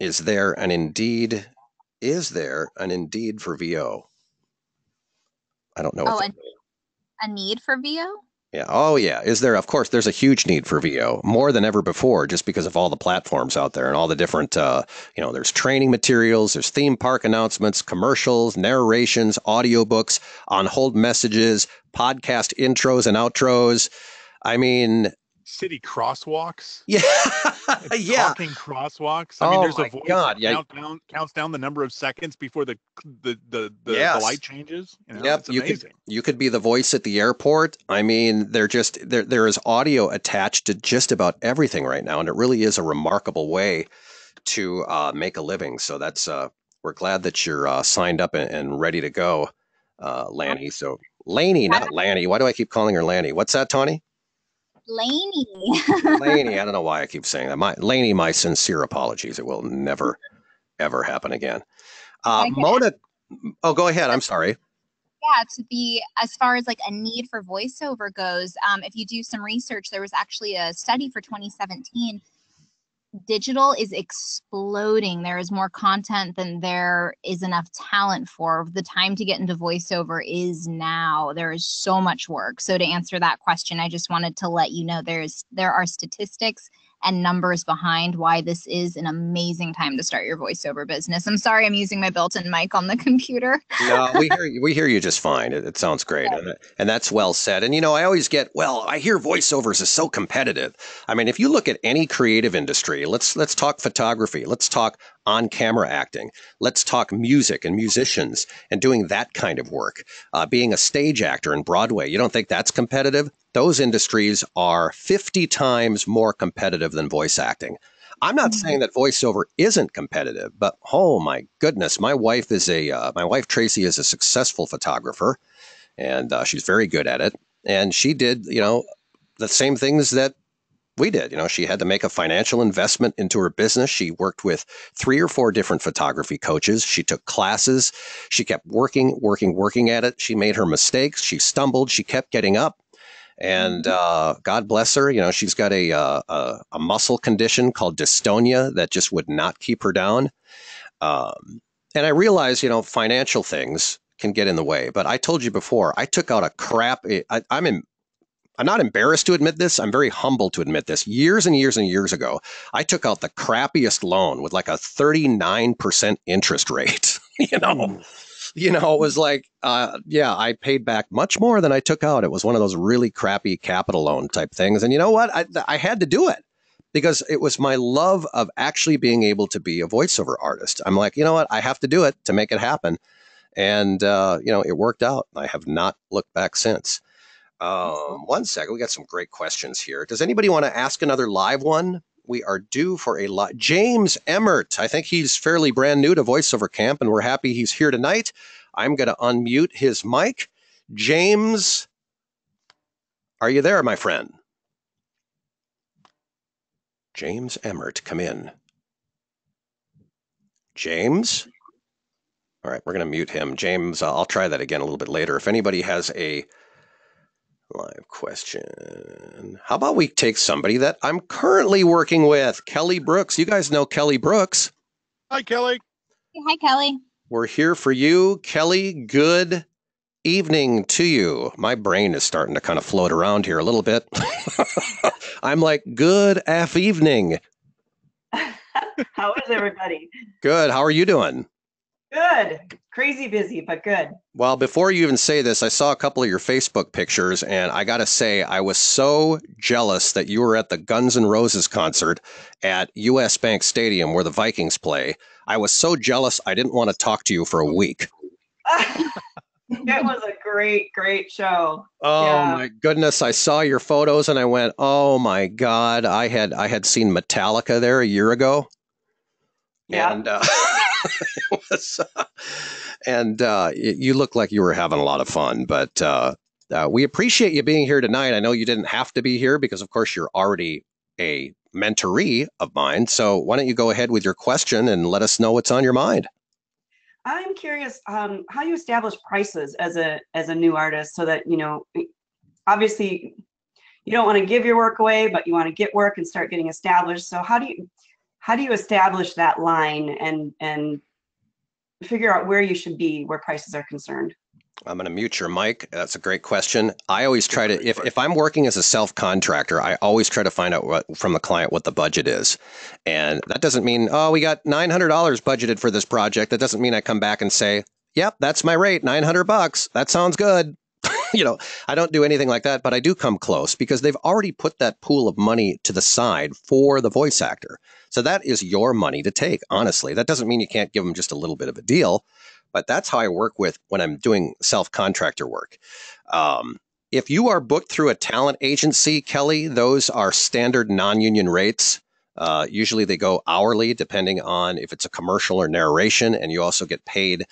is there an Indeed? Is there an Indeed for VO? I don't know. Oh, what and a need for VO? Yeah. Oh, yeah. Is there? Of course, there's a huge need for VO more than ever before, just because of all the platforms out there and all the different. Uh, you know, there's training materials, there's theme park announcements, commercials, narrations, audiobooks, on hold messages, podcast intros and outros. I mean, City crosswalks. yeah, yeah. Talking crosswalks. I mean, Oh there's my a voice God, yeah. count down, counts down the number of seconds before the the the, the, Yes. the light changes. You know, Yep, it's you could- You could be the voice at the airport. I mean, they're just there. There is audio attached to just about everything right now, and it really is a remarkable way to uh, make a living. So that's uh, we're glad that you're uh, signed up and, and ready to go, uh, Lanny. So Laney, not Lanny. Why do I keep calling her Lanny? What's that, Tawny? Laney. Laney. I don't know why I keep saying that. My Laney, my sincere apologies. It will never, ever happen again. Uh, Okay. Mona. Oh, go ahead. I'm sorry. yeah to be as far as like a need for voiceover goes um, if you do some research there was actually a study for 2017 digital is exploding. There is more content than there is enough talent for. The time to get into voiceover is now. There is so much work. So to answer that question i just wanted to let you know there's there are statistics and numbers behind why this is an amazing time to start your voiceover business i'm sorry i'm using my built-in mic on the computer no, we hear you, we hear you just fine. It, it sounds great, and, and that's well said. And you know, I always get well. I hear voiceovers is so competitive. I mean, if you look at any creative industry, let's let's talk photography, let's talk on-camera acting, let's talk music and musicians and doing that kind of work. Uh, being a stage actor in Broadway, you don't think that's competitive? Those industries are fifty times more competitive than voice acting. I'm not saying that voiceover isn't competitive, but oh my goodness, my wife is a uh, my wife Tracy is a successful photographer, and uh, she's very good at it. And she did, you know, the same things that we did. You know, she had to make a financial investment into her business. She worked with three or four different photography coaches. She took classes. She kept working, working, working at it. She made her mistakes. She stumbled. She kept getting up. And uh, God bless her. You know, she's got a, uh, a a muscle condition called dystonia that just would not keep her down. Um, and I realize, you know, financial things can get in the way. But I told you before, I took out a crap. I, I'm in. I'm not embarrassed to admit this. I'm very humble to admit this. Years and years and years ago, I took out the crappiest loan with like a 39% interest rate. you know, you know, it was like, uh, yeah, I paid back much more than I took out. It was one of those really crappy capital loan type things. And you know what? I, I had to do it because it was my love of actually being able to be a voiceover artist. I'm like, you know what? I have to do it to make it happen. And, uh, you know, it worked out. I have not looked back since. Um, one second. We got some great questions here. Does anybody want to ask another live one? We are due for a live. James Emmert. I think he's fairly brand new to voiceover camp, and we're happy he's here tonight. I'm going to unmute his mic. James, are you there, my friend? James Emmert, come in. James? All right, we're going to mute him. James, uh, I'll try that again a little bit later. If anybody has a live question, how about we take somebody that I'm currently working with, Kelly Brooks. You guys know Kelly Brooks. Hi, Kelly. hi kelly We're here for you, Kelly. Good evening to you. My brain is starting to kind of float around here a little bit. I'm like, good af evening. How is everybody? Good. How are you doing? Good. Crazy busy, but good. Well, before you even say this, I saw a couple of your Facebook pictures, and I got to say, I was so jealous that you were at the Guns N' Roses concert at US Bank Stadium where the Vikings play. I was so jealous, I didn't want to talk to you for a week. it was a great, great show. Oh Yeah. my goodness! I saw your photos and I went, "Oh my god!" I had I had seen Metallica there a year ago, Yeah. and uh, was, and uh, you look like you were having a lot of fun. But uh, uh, we appreciate you being here tonight. I know you didn't have to be here because, of course, you're already a mentoree of mine. So why don't you go ahead with your question and let us know what's on your mind? I'm curious um, how you establish prices as a as a new artist, so that you know, obviously, you don't want to give your work away, but you want to get work and start getting established. So how do you how do you establish that line and and figure out where you should be where prices are concerned? I'm going to mute your mic. That's a great question. I always try to, if, if I'm working as a self contractor, I always try to find out what, from the client what the budget is. And that doesn't mean, oh, we got $900 budgeted for this project. That doesn't mean I come back and say, yep, that's my rate, 900 bucks. That sounds good. you know, I don't do anything like that, but I do come close because they've already put that pool of money to the side for the voice actor. So that is your money to take, honestly. That doesn't mean you can't give them just a little bit of a deal, but that's how I work with when I'm doing self contractor work. Um, if you are booked through a talent agency, Kelly, those are standard non union rates. Uh, usually they go hourly, depending on if it's a commercial or narration, and you also get paid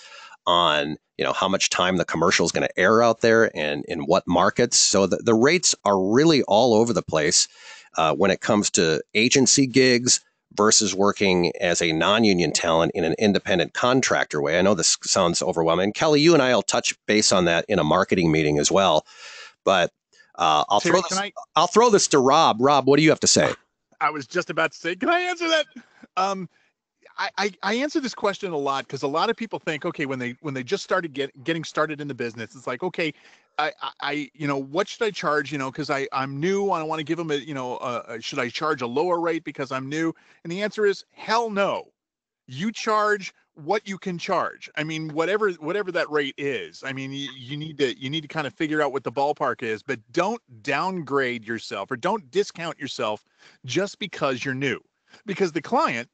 on you know how much time the commercial is going to air out there and in what markets. So the, the rates are really all over the place uh, when it comes to agency gigs versus working as a non-union talent in an independent contractor way. I know this sounds overwhelming. Kelly, you and I will touch base on that in a marketing meeting as well. But uh, I'll Terry, throw this. I, will throw this to Rob. Rob, what do you have to say? I was just about to say, can I answer that? Um, I, I, answer this question a lot because a lot of people think, okay, when they when they just started get, getting started in the business, it's like, okay, I, I you know what should I charge? You know, because I I'm new, I want to give them a you know, uh, should I charge a lower rate because I'm new? And the answer is hell no. You charge what you can charge. I mean, whatever whatever that rate is. I mean, you, you need to you need to kind of figure out what the ballpark is, but don't downgrade yourself or don't discount yourself just because you're new. Because the client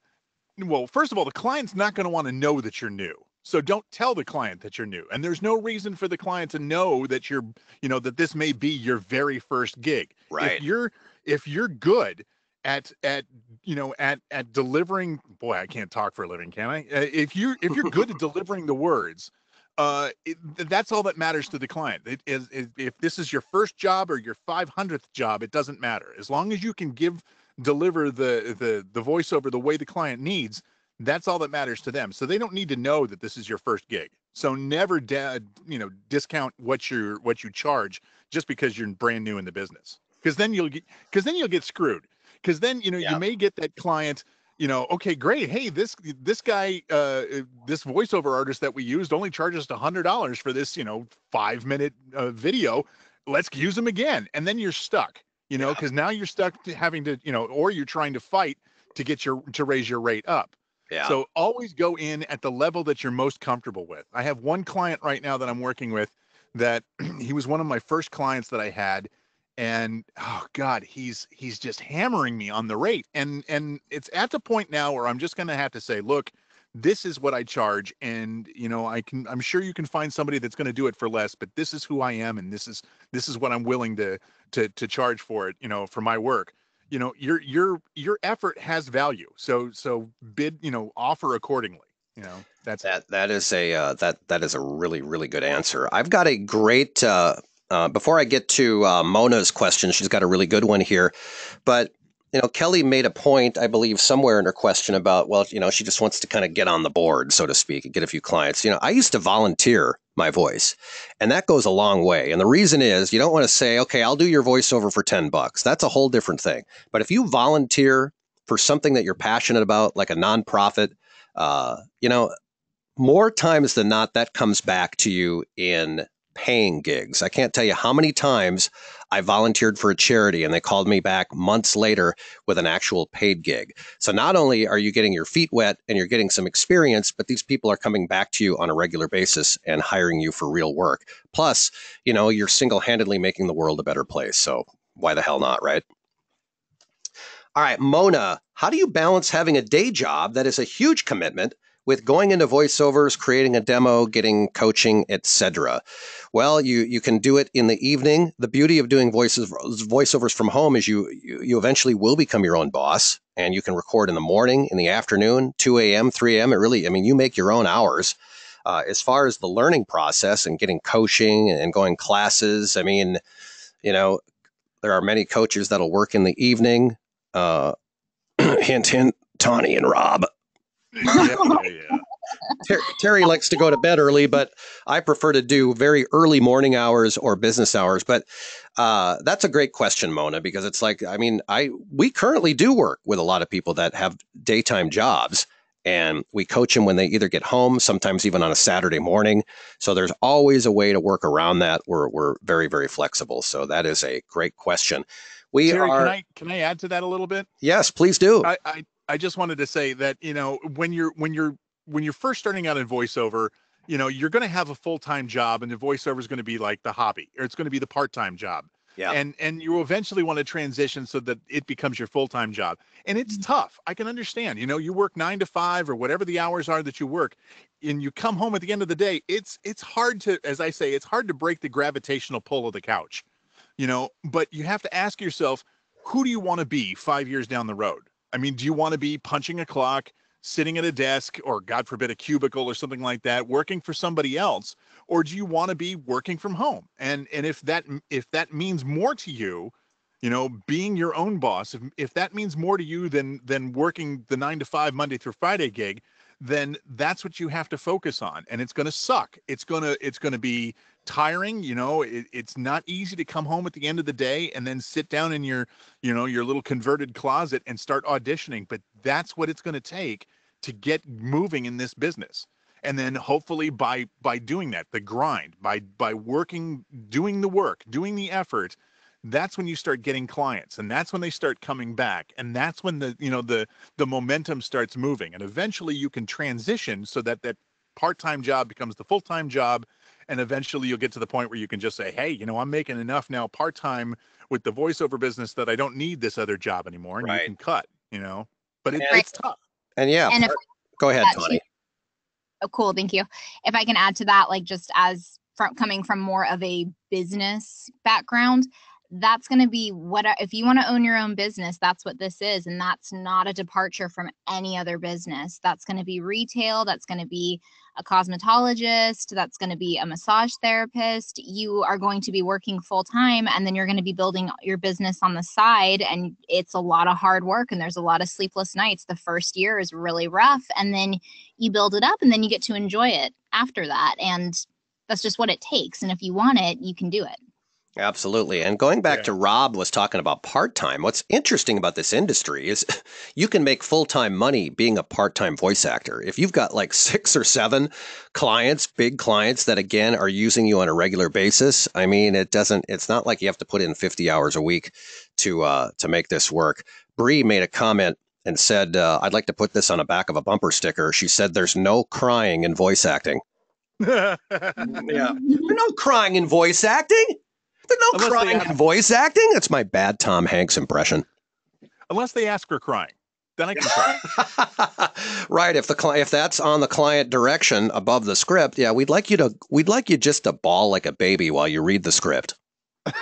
well, first of all, the client's not going to want to know that you're new. So don't tell the client that you're new. And there's no reason for the client to know that you're, you know, that this may be your very first gig. Right. If you're if you're good at at you know at at delivering boy i can't talk for a living can i uh, if you if you're good at delivering the words uh it, that's all that matters to the client it is if this is your first job or your 500th job it doesn't matter as long as you can give deliver the the the voiceover the way the client needs that's all that matters to them. So they don't need to know that this is your first gig. So never da- you know discount what you what you charge just because you're brand new in the business. Because then you'll get because then you'll get screwed. Because then you know yeah. you may get that client you know okay great. Hey this this guy uh this voiceover artist that we used only charges a hundred dollars for this you know five minute uh, video. Let's use them again. And then you're stuck you know, because yeah. now you're stuck to having to, you know, or you're trying to fight to get your to raise your rate up. So always go in at the level that you're most comfortable with. I have one client right now that I'm working with that he was one of my first clients that I had and oh god, he's he's just hammering me on the rate. And and it's at the point now where I'm just going to have to say, look, this is what I charge and you know I can I'm sure you can find somebody that's going to do it for less but this is who I am and this is this is what I'm willing to to to charge for it you know for my work you know your your your effort has value so so bid you know offer accordingly you know that's that that is a uh, that that is a really really good answer I've got a great uh, uh, before I get to uh, Mona's question, she's got a really good one here. But you know, Kelly made a point, I believe, somewhere in her question about, well, you know, she just wants to kind of get on the board, so to speak, and get a few clients. You know, I used to volunteer my voice, and that goes a long way. And the reason is you don't want to say, okay, I'll do your voiceover for 10 bucks. That's a whole different thing. But if you volunteer for something that you're passionate about, like a nonprofit, uh, you know, more times than not, that comes back to you in paying gigs. I can't tell you how many times I volunteered for a charity and they called me back months later with an actual paid gig. So not only are you getting your feet wet and you're getting some experience, but these people are coming back to you on a regular basis and hiring you for real work. Plus, you know, you're single handedly making the world a better place. So why the hell not, right? All right, Mona, how do you balance having a day job that is a huge commitment with going into voiceovers, creating a demo, getting coaching, etc. Well, you you can do it in the evening. The beauty of doing voices voiceovers from home is you, you you eventually will become your own boss, and you can record in the morning, in the afternoon, 2 a.m., 3 a.m. It really, I mean, you make your own hours. Uh, as far as the learning process and getting coaching and going classes, I mean, you know, there are many coaches that'll work in the evening. Uh, hint, hint, Tawny and Rob. Ter- Terry likes to go to bed early, but I prefer to do very early morning hours or business hours. But uh, that's a great question, Mona, because it's like I mean, I we currently do work with a lot of people that have daytime jobs, and we coach them when they either get home, sometimes even on a Saturday morning. So there's always a way to work around that. We're we're very very flexible. So that is a great question. We Terry, are can I can I add to that a little bit? yes, please do. I, I I just wanted to say that you know when you're when you're when you're first starting out in voiceover, you know you're going to have a full time job, and the voiceover is going to be like the hobby, or it's going to be the part time job. Yeah. And and you will eventually want to transition so that it becomes your full time job, and it's mm-hmm. tough. I can understand. You know, you work nine to five or whatever the hours are that you work, and you come home at the end of the day. It's it's hard to, as I say, it's hard to break the gravitational pull of the couch. You know, but you have to ask yourself, who do you want to be five years down the road? I mean, do you want to be punching a clock, sitting at a desk, or God forbid, a cubicle or something like that, working for somebody else, or do you want to be working from home? And and if that if that means more to you, you know, being your own boss, if if that means more to you than than working the nine to five Monday through Friday gig, then that's what you have to focus on. And it's going to suck. It's gonna it's going to be tiring you know it, it's not easy to come home at the end of the day and then sit down in your you know your little converted closet and start auditioning but that's what it's going to take to get moving in this business. And then hopefully by by doing that the grind by by working doing the work doing the effort that's when you start getting clients and that's when they start coming back and that's when the you know the the momentum starts moving. And eventually you can transition so that that part-time job becomes the full-time job and eventually you'll get to the point where you can just say hey you know i'm making enough now part-time with the voiceover business that i don't need this other job anymore and Right. you can cut you know but it, And- it's tough And yeah, And if part- go ahead, Tawny. Oh, cool. Thank you. If I can add to that, like just as from coming from more of a business background, that's going to be what if you want to own your own business, that's what this is. And that's not a departure from any other business. That's going to be retail. That's going to be a cosmetologist. That's going to be a massage therapist. You are going to be working full time and then you're going to be building your business on the side. And it's a lot of hard work and there's a lot of sleepless nights. The first year is really rough. And then you build it up and then you get to enjoy it after that. And that's just what it takes. And if you want it, you can do it. Absolutely. And going back Yeah. to Rob was talking about part-time. What's interesting about this industry is you can make full-time money being a part-time voice actor. If you've got like 6 or 7 clients, big clients that again are using you on a regular basis, I mean, it doesn't it's not like you have to put in 50 hours a week to uh to make this work. Bree made a comment and said, uh, I'd like to put this on the back of a bumper sticker. She said, There's no crying in voice acting. Yeah. There's no crying in voice acting. There's no Unless crying ask- in voice acting. That's my bad Tom Hanks impression. unless they ask her crying then i can cry right. If the cli- if that's on the client direction above the script, yeah, we'd like you to we'd like you just to bawl like a baby while you read the script.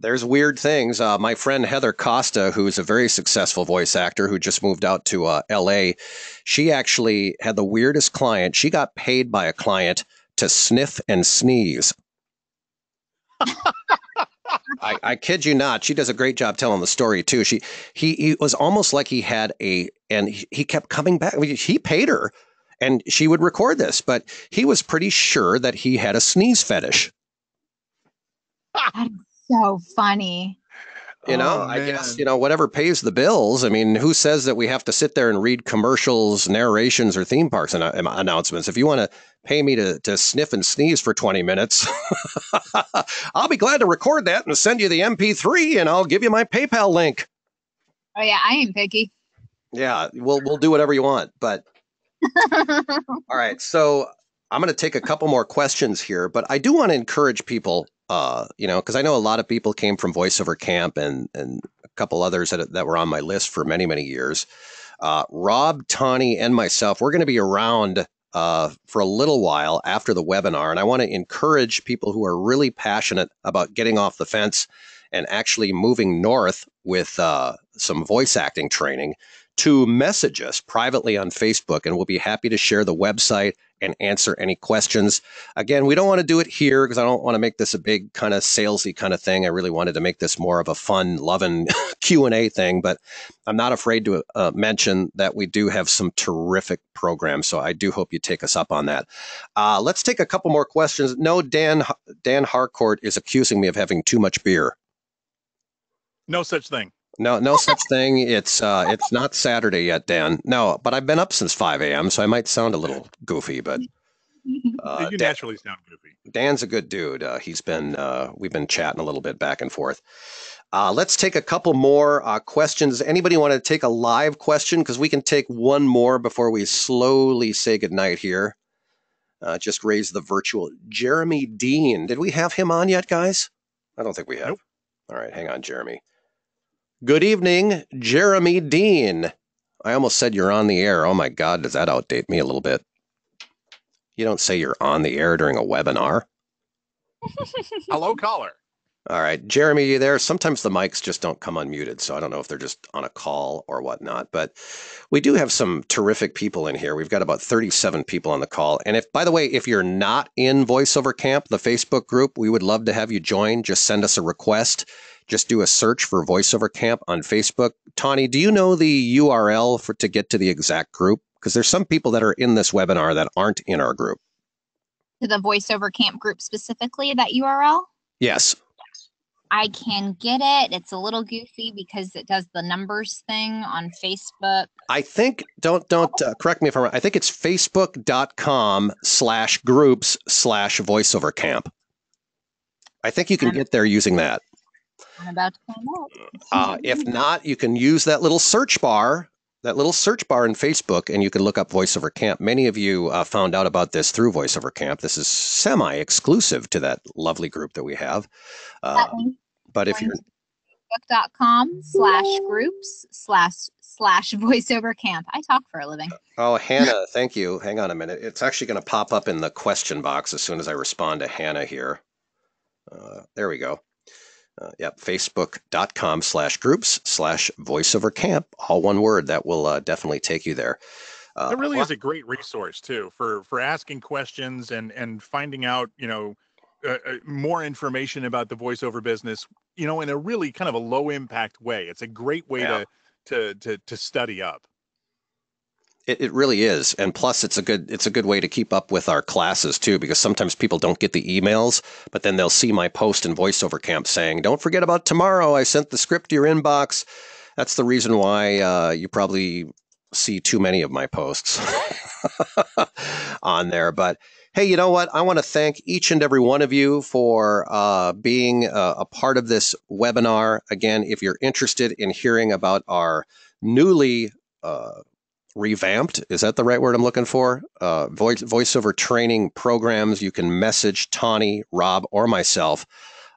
There's weird things. Uh, my friend Heather Costa, who's a very successful voice actor who just moved out to uh, L.A., she actually had the weirdest client. She got paid by a client to sniff and sneeze. I, I kid you not. She does a great job telling the story too. She he, he was almost like he had a and he, he kept coming back. He paid her and she would record this, but he was pretty sure that he had a sneeze fetish. So funny. You know, Oh, I guess you know whatever pays the bills. I mean, who says that we have to sit there and read commercials, narrations, or theme parks anno- am- announcements? If you want to pay me to to sniff and sneeze for twenty minutes, I'll be glad to record that and send you the MP3, and I'll give you my PayPal link. Oh yeah, I ain't picky. Yeah, we'll we'll do whatever you want. But all right, so I'm going to take a couple more questions here, but I do want to encourage people, uh, you know, because I know a lot of people came from voiceover camp and and a couple others that that were on my list for many many years. Uh, Rob, Tawny, and myself, we're going to be around uh, for a little while after the webinar, and I want to encourage people who are really passionate about getting off the fence and actually moving north with uh, some voice acting training to message us privately on Facebook, and we'll be happy to share the website and answer any questions. Again, we don't want to do it here because I don't want to make this a big kind of salesy kind of thing. I really wanted to make this more of a fun, loving Q and A thing, but I'm not afraid to uh, mention that we do have some terrific programs. So I do hope you take us up on that. Uh, let's take a couple more questions. No, Dan Dan Harcourt is accusing me of having too much beer. no such thing No, no such thing. It's uh, it's not Saturday yet, Dan. No, but I've been up since 5 a.m., so I might sound a little goofy, but uh, you Dan- naturally sound goofy. Dan's a good dude. Uh, he's been uh, we've been chatting a little bit back and forth. Uh, let's take a couple more uh, questions. Anybody want to take a live question? Because we can take one more before we slowly say goodnight here. Uh, just raise the virtual Jeremy Dean. Did we have him on yet, guys? I don't think we have. Nope. All right, hang on, Jeremy. Good evening, Jeremy Dean. I almost said you're on the air. Oh my God, does that outdate me a little bit? You don't say you're on the air during a webinar. Hello, caller. All right, Jeremy, you there? Sometimes the mics just don't come unmuted, so I don't know if they're just on a call or whatnot. But we do have some terrific people in here. We've got about 37 people on the call. And if, by the way, if you're not in VoiceOver Camp, the Facebook group, we would love to have you join. Just send us a request. Just do a search for VoiceOver Camp on Facebook. Tawny, do you know the URL for to get to the exact group? Because there's some people that are in this webinar that aren't in our group. To the voiceover camp group specifically, that URL. Yes. I can get it. It's a little goofy because it does the numbers thing on Facebook. I think don't don't uh, correct me if I'm wrong. I think it's facebook.com slash groups slash voiceover camp. I think you can get there using that. I'm about to find out. Uh, if not, you can use that little search bar, that little search bar in Facebook, and you can look up VoiceOver Camp. Many of you uh, found out about this through VoiceOver Camp. This is semi-exclusive to that lovely group that we have. Uh, That but if you're facebook.com slash groups slash slash voiceover camp. I talk for a living. Oh, Hannah, thank you. Hang on a minute. It's actually going to pop up in the question box as soon as I respond to Hannah here. Uh, there we go. Uh, yep, facebook.com slash groups slash voiceover camp. All one word. That will uh, definitely take you there. Uh, It really is a great resource too for for asking questions and and finding out you know uh, uh, more information about the voiceover business. You know, in a really kind of a low impact way. It's a great way Yeah. to to to to study up. It, it really is, and plus, it's a good it's a good way to keep up with our classes too, because sometimes people don't get the emails, but then they'll see my post in VoiceOver Camp saying, "Don't forget about tomorrow. I sent the script to your inbox." That's the reason why uh, you probably see too many of my posts on there. But hey, you know what? I want to thank each and every one of you for uh, being a, a part of this webinar. Again, if you're interested in hearing about our newly uh, revamped is that the right word i'm looking for uh, voice voiceover training programs you can message tawny rob or myself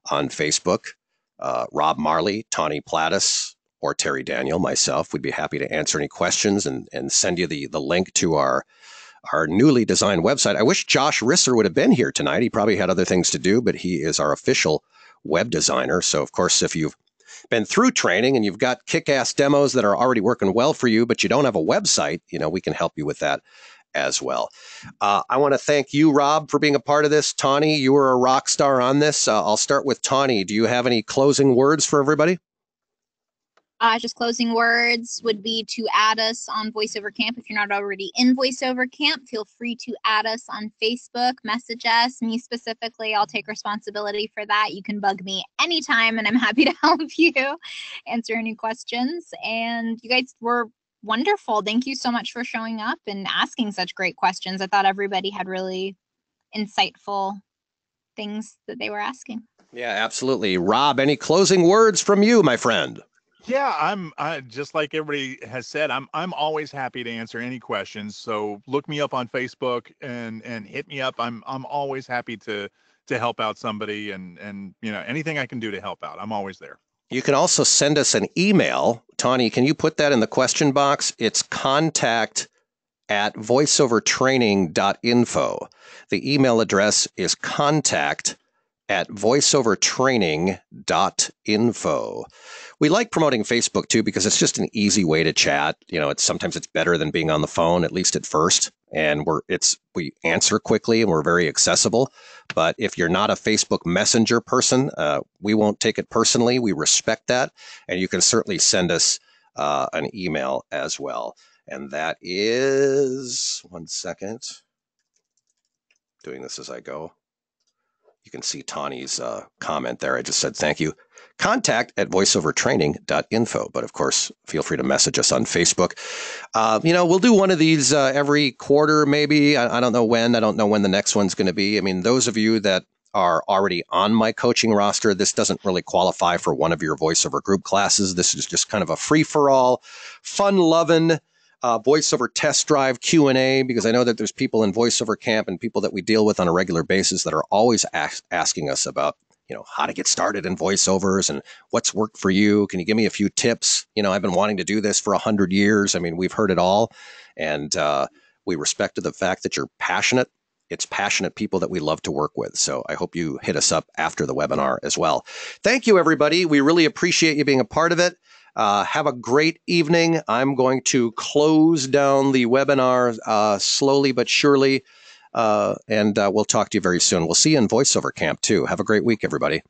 on facebook uh, rob marley tawny plattis or terry daniel myself we'd be happy to answer any questions and, and send you the, the link to our our newly designed website i wish josh risser would have been here tonight he probably had other things to do but he is our official web designer so of course if you've been through training and you've got kick-ass demos that are already working well for you, but you don't have a website, you know, we can help you with that as well. Uh, I want to thank you, Rob, for being a part of this. Tawny, you were a rock star on this. Uh, I'll start with Tawny. Do you have any closing words for everybody? Uh, just closing words would be to add us on VoiceOver Camp. If you're not already in VoiceOver Camp, feel free to add us on Facebook, message us, me specifically. I'll take responsibility for that. You can bug me anytime, and I'm happy to help you answer any questions. And you guys were wonderful. Thank you so much for showing up and asking such great questions. I thought everybody had really insightful things that they were asking. Yeah, absolutely. Rob, any closing words from you, my friend? Yeah, I'm I, just like everybody has said. I'm I'm always happy to answer any questions. So look me up on Facebook and and hit me up. I'm I'm always happy to to help out somebody and and you know anything I can do to help out. I'm always there. You can also send us an email. Tawny, can you put that in the question box? It's contact at voiceovertraining.info. The email address is contact at voiceovertraining.info. We like promoting Facebook too because it's just an easy way to chat. You know, it's sometimes it's better than being on the phone, at least at first. And we're it's we answer quickly and we're very accessible. But if you're not a Facebook Messenger person, uh, we won't take it personally. We respect that, and you can certainly send us uh, an email as well. And that is one second. Doing this as I go. You can see Tawny's uh, comment there. I just said thank you. Contact at voiceovertraining.info. But of course, feel free to message us on Facebook. Uh, you know, we'll do one of these uh, every quarter, maybe. I, I don't know when. I don't know when the next one's going to be. I mean, those of you that are already on my coaching roster, this doesn't really qualify for one of your voiceover group classes. This is just kind of a free for all, fun loving uh, voiceover test drive Q and A because I know that there's people in voiceover camp and people that we deal with on a regular basis that are always ask, asking us about you know how to get started in voiceovers and what's worked for you. Can you give me a few tips? You know, I've been wanting to do this for a hundred years. I mean, we've heard it all, and uh, we respect the fact that you're passionate. It's passionate people that we love to work with. So I hope you hit us up after the webinar as well. Thank you, everybody. We really appreciate you being a part of it. Uh, have a great evening. I'm going to close down the webinar uh, slowly but surely. Uh, and uh, we'll talk to you very soon. We'll see you in voiceover camp too. Have a great week, everybody.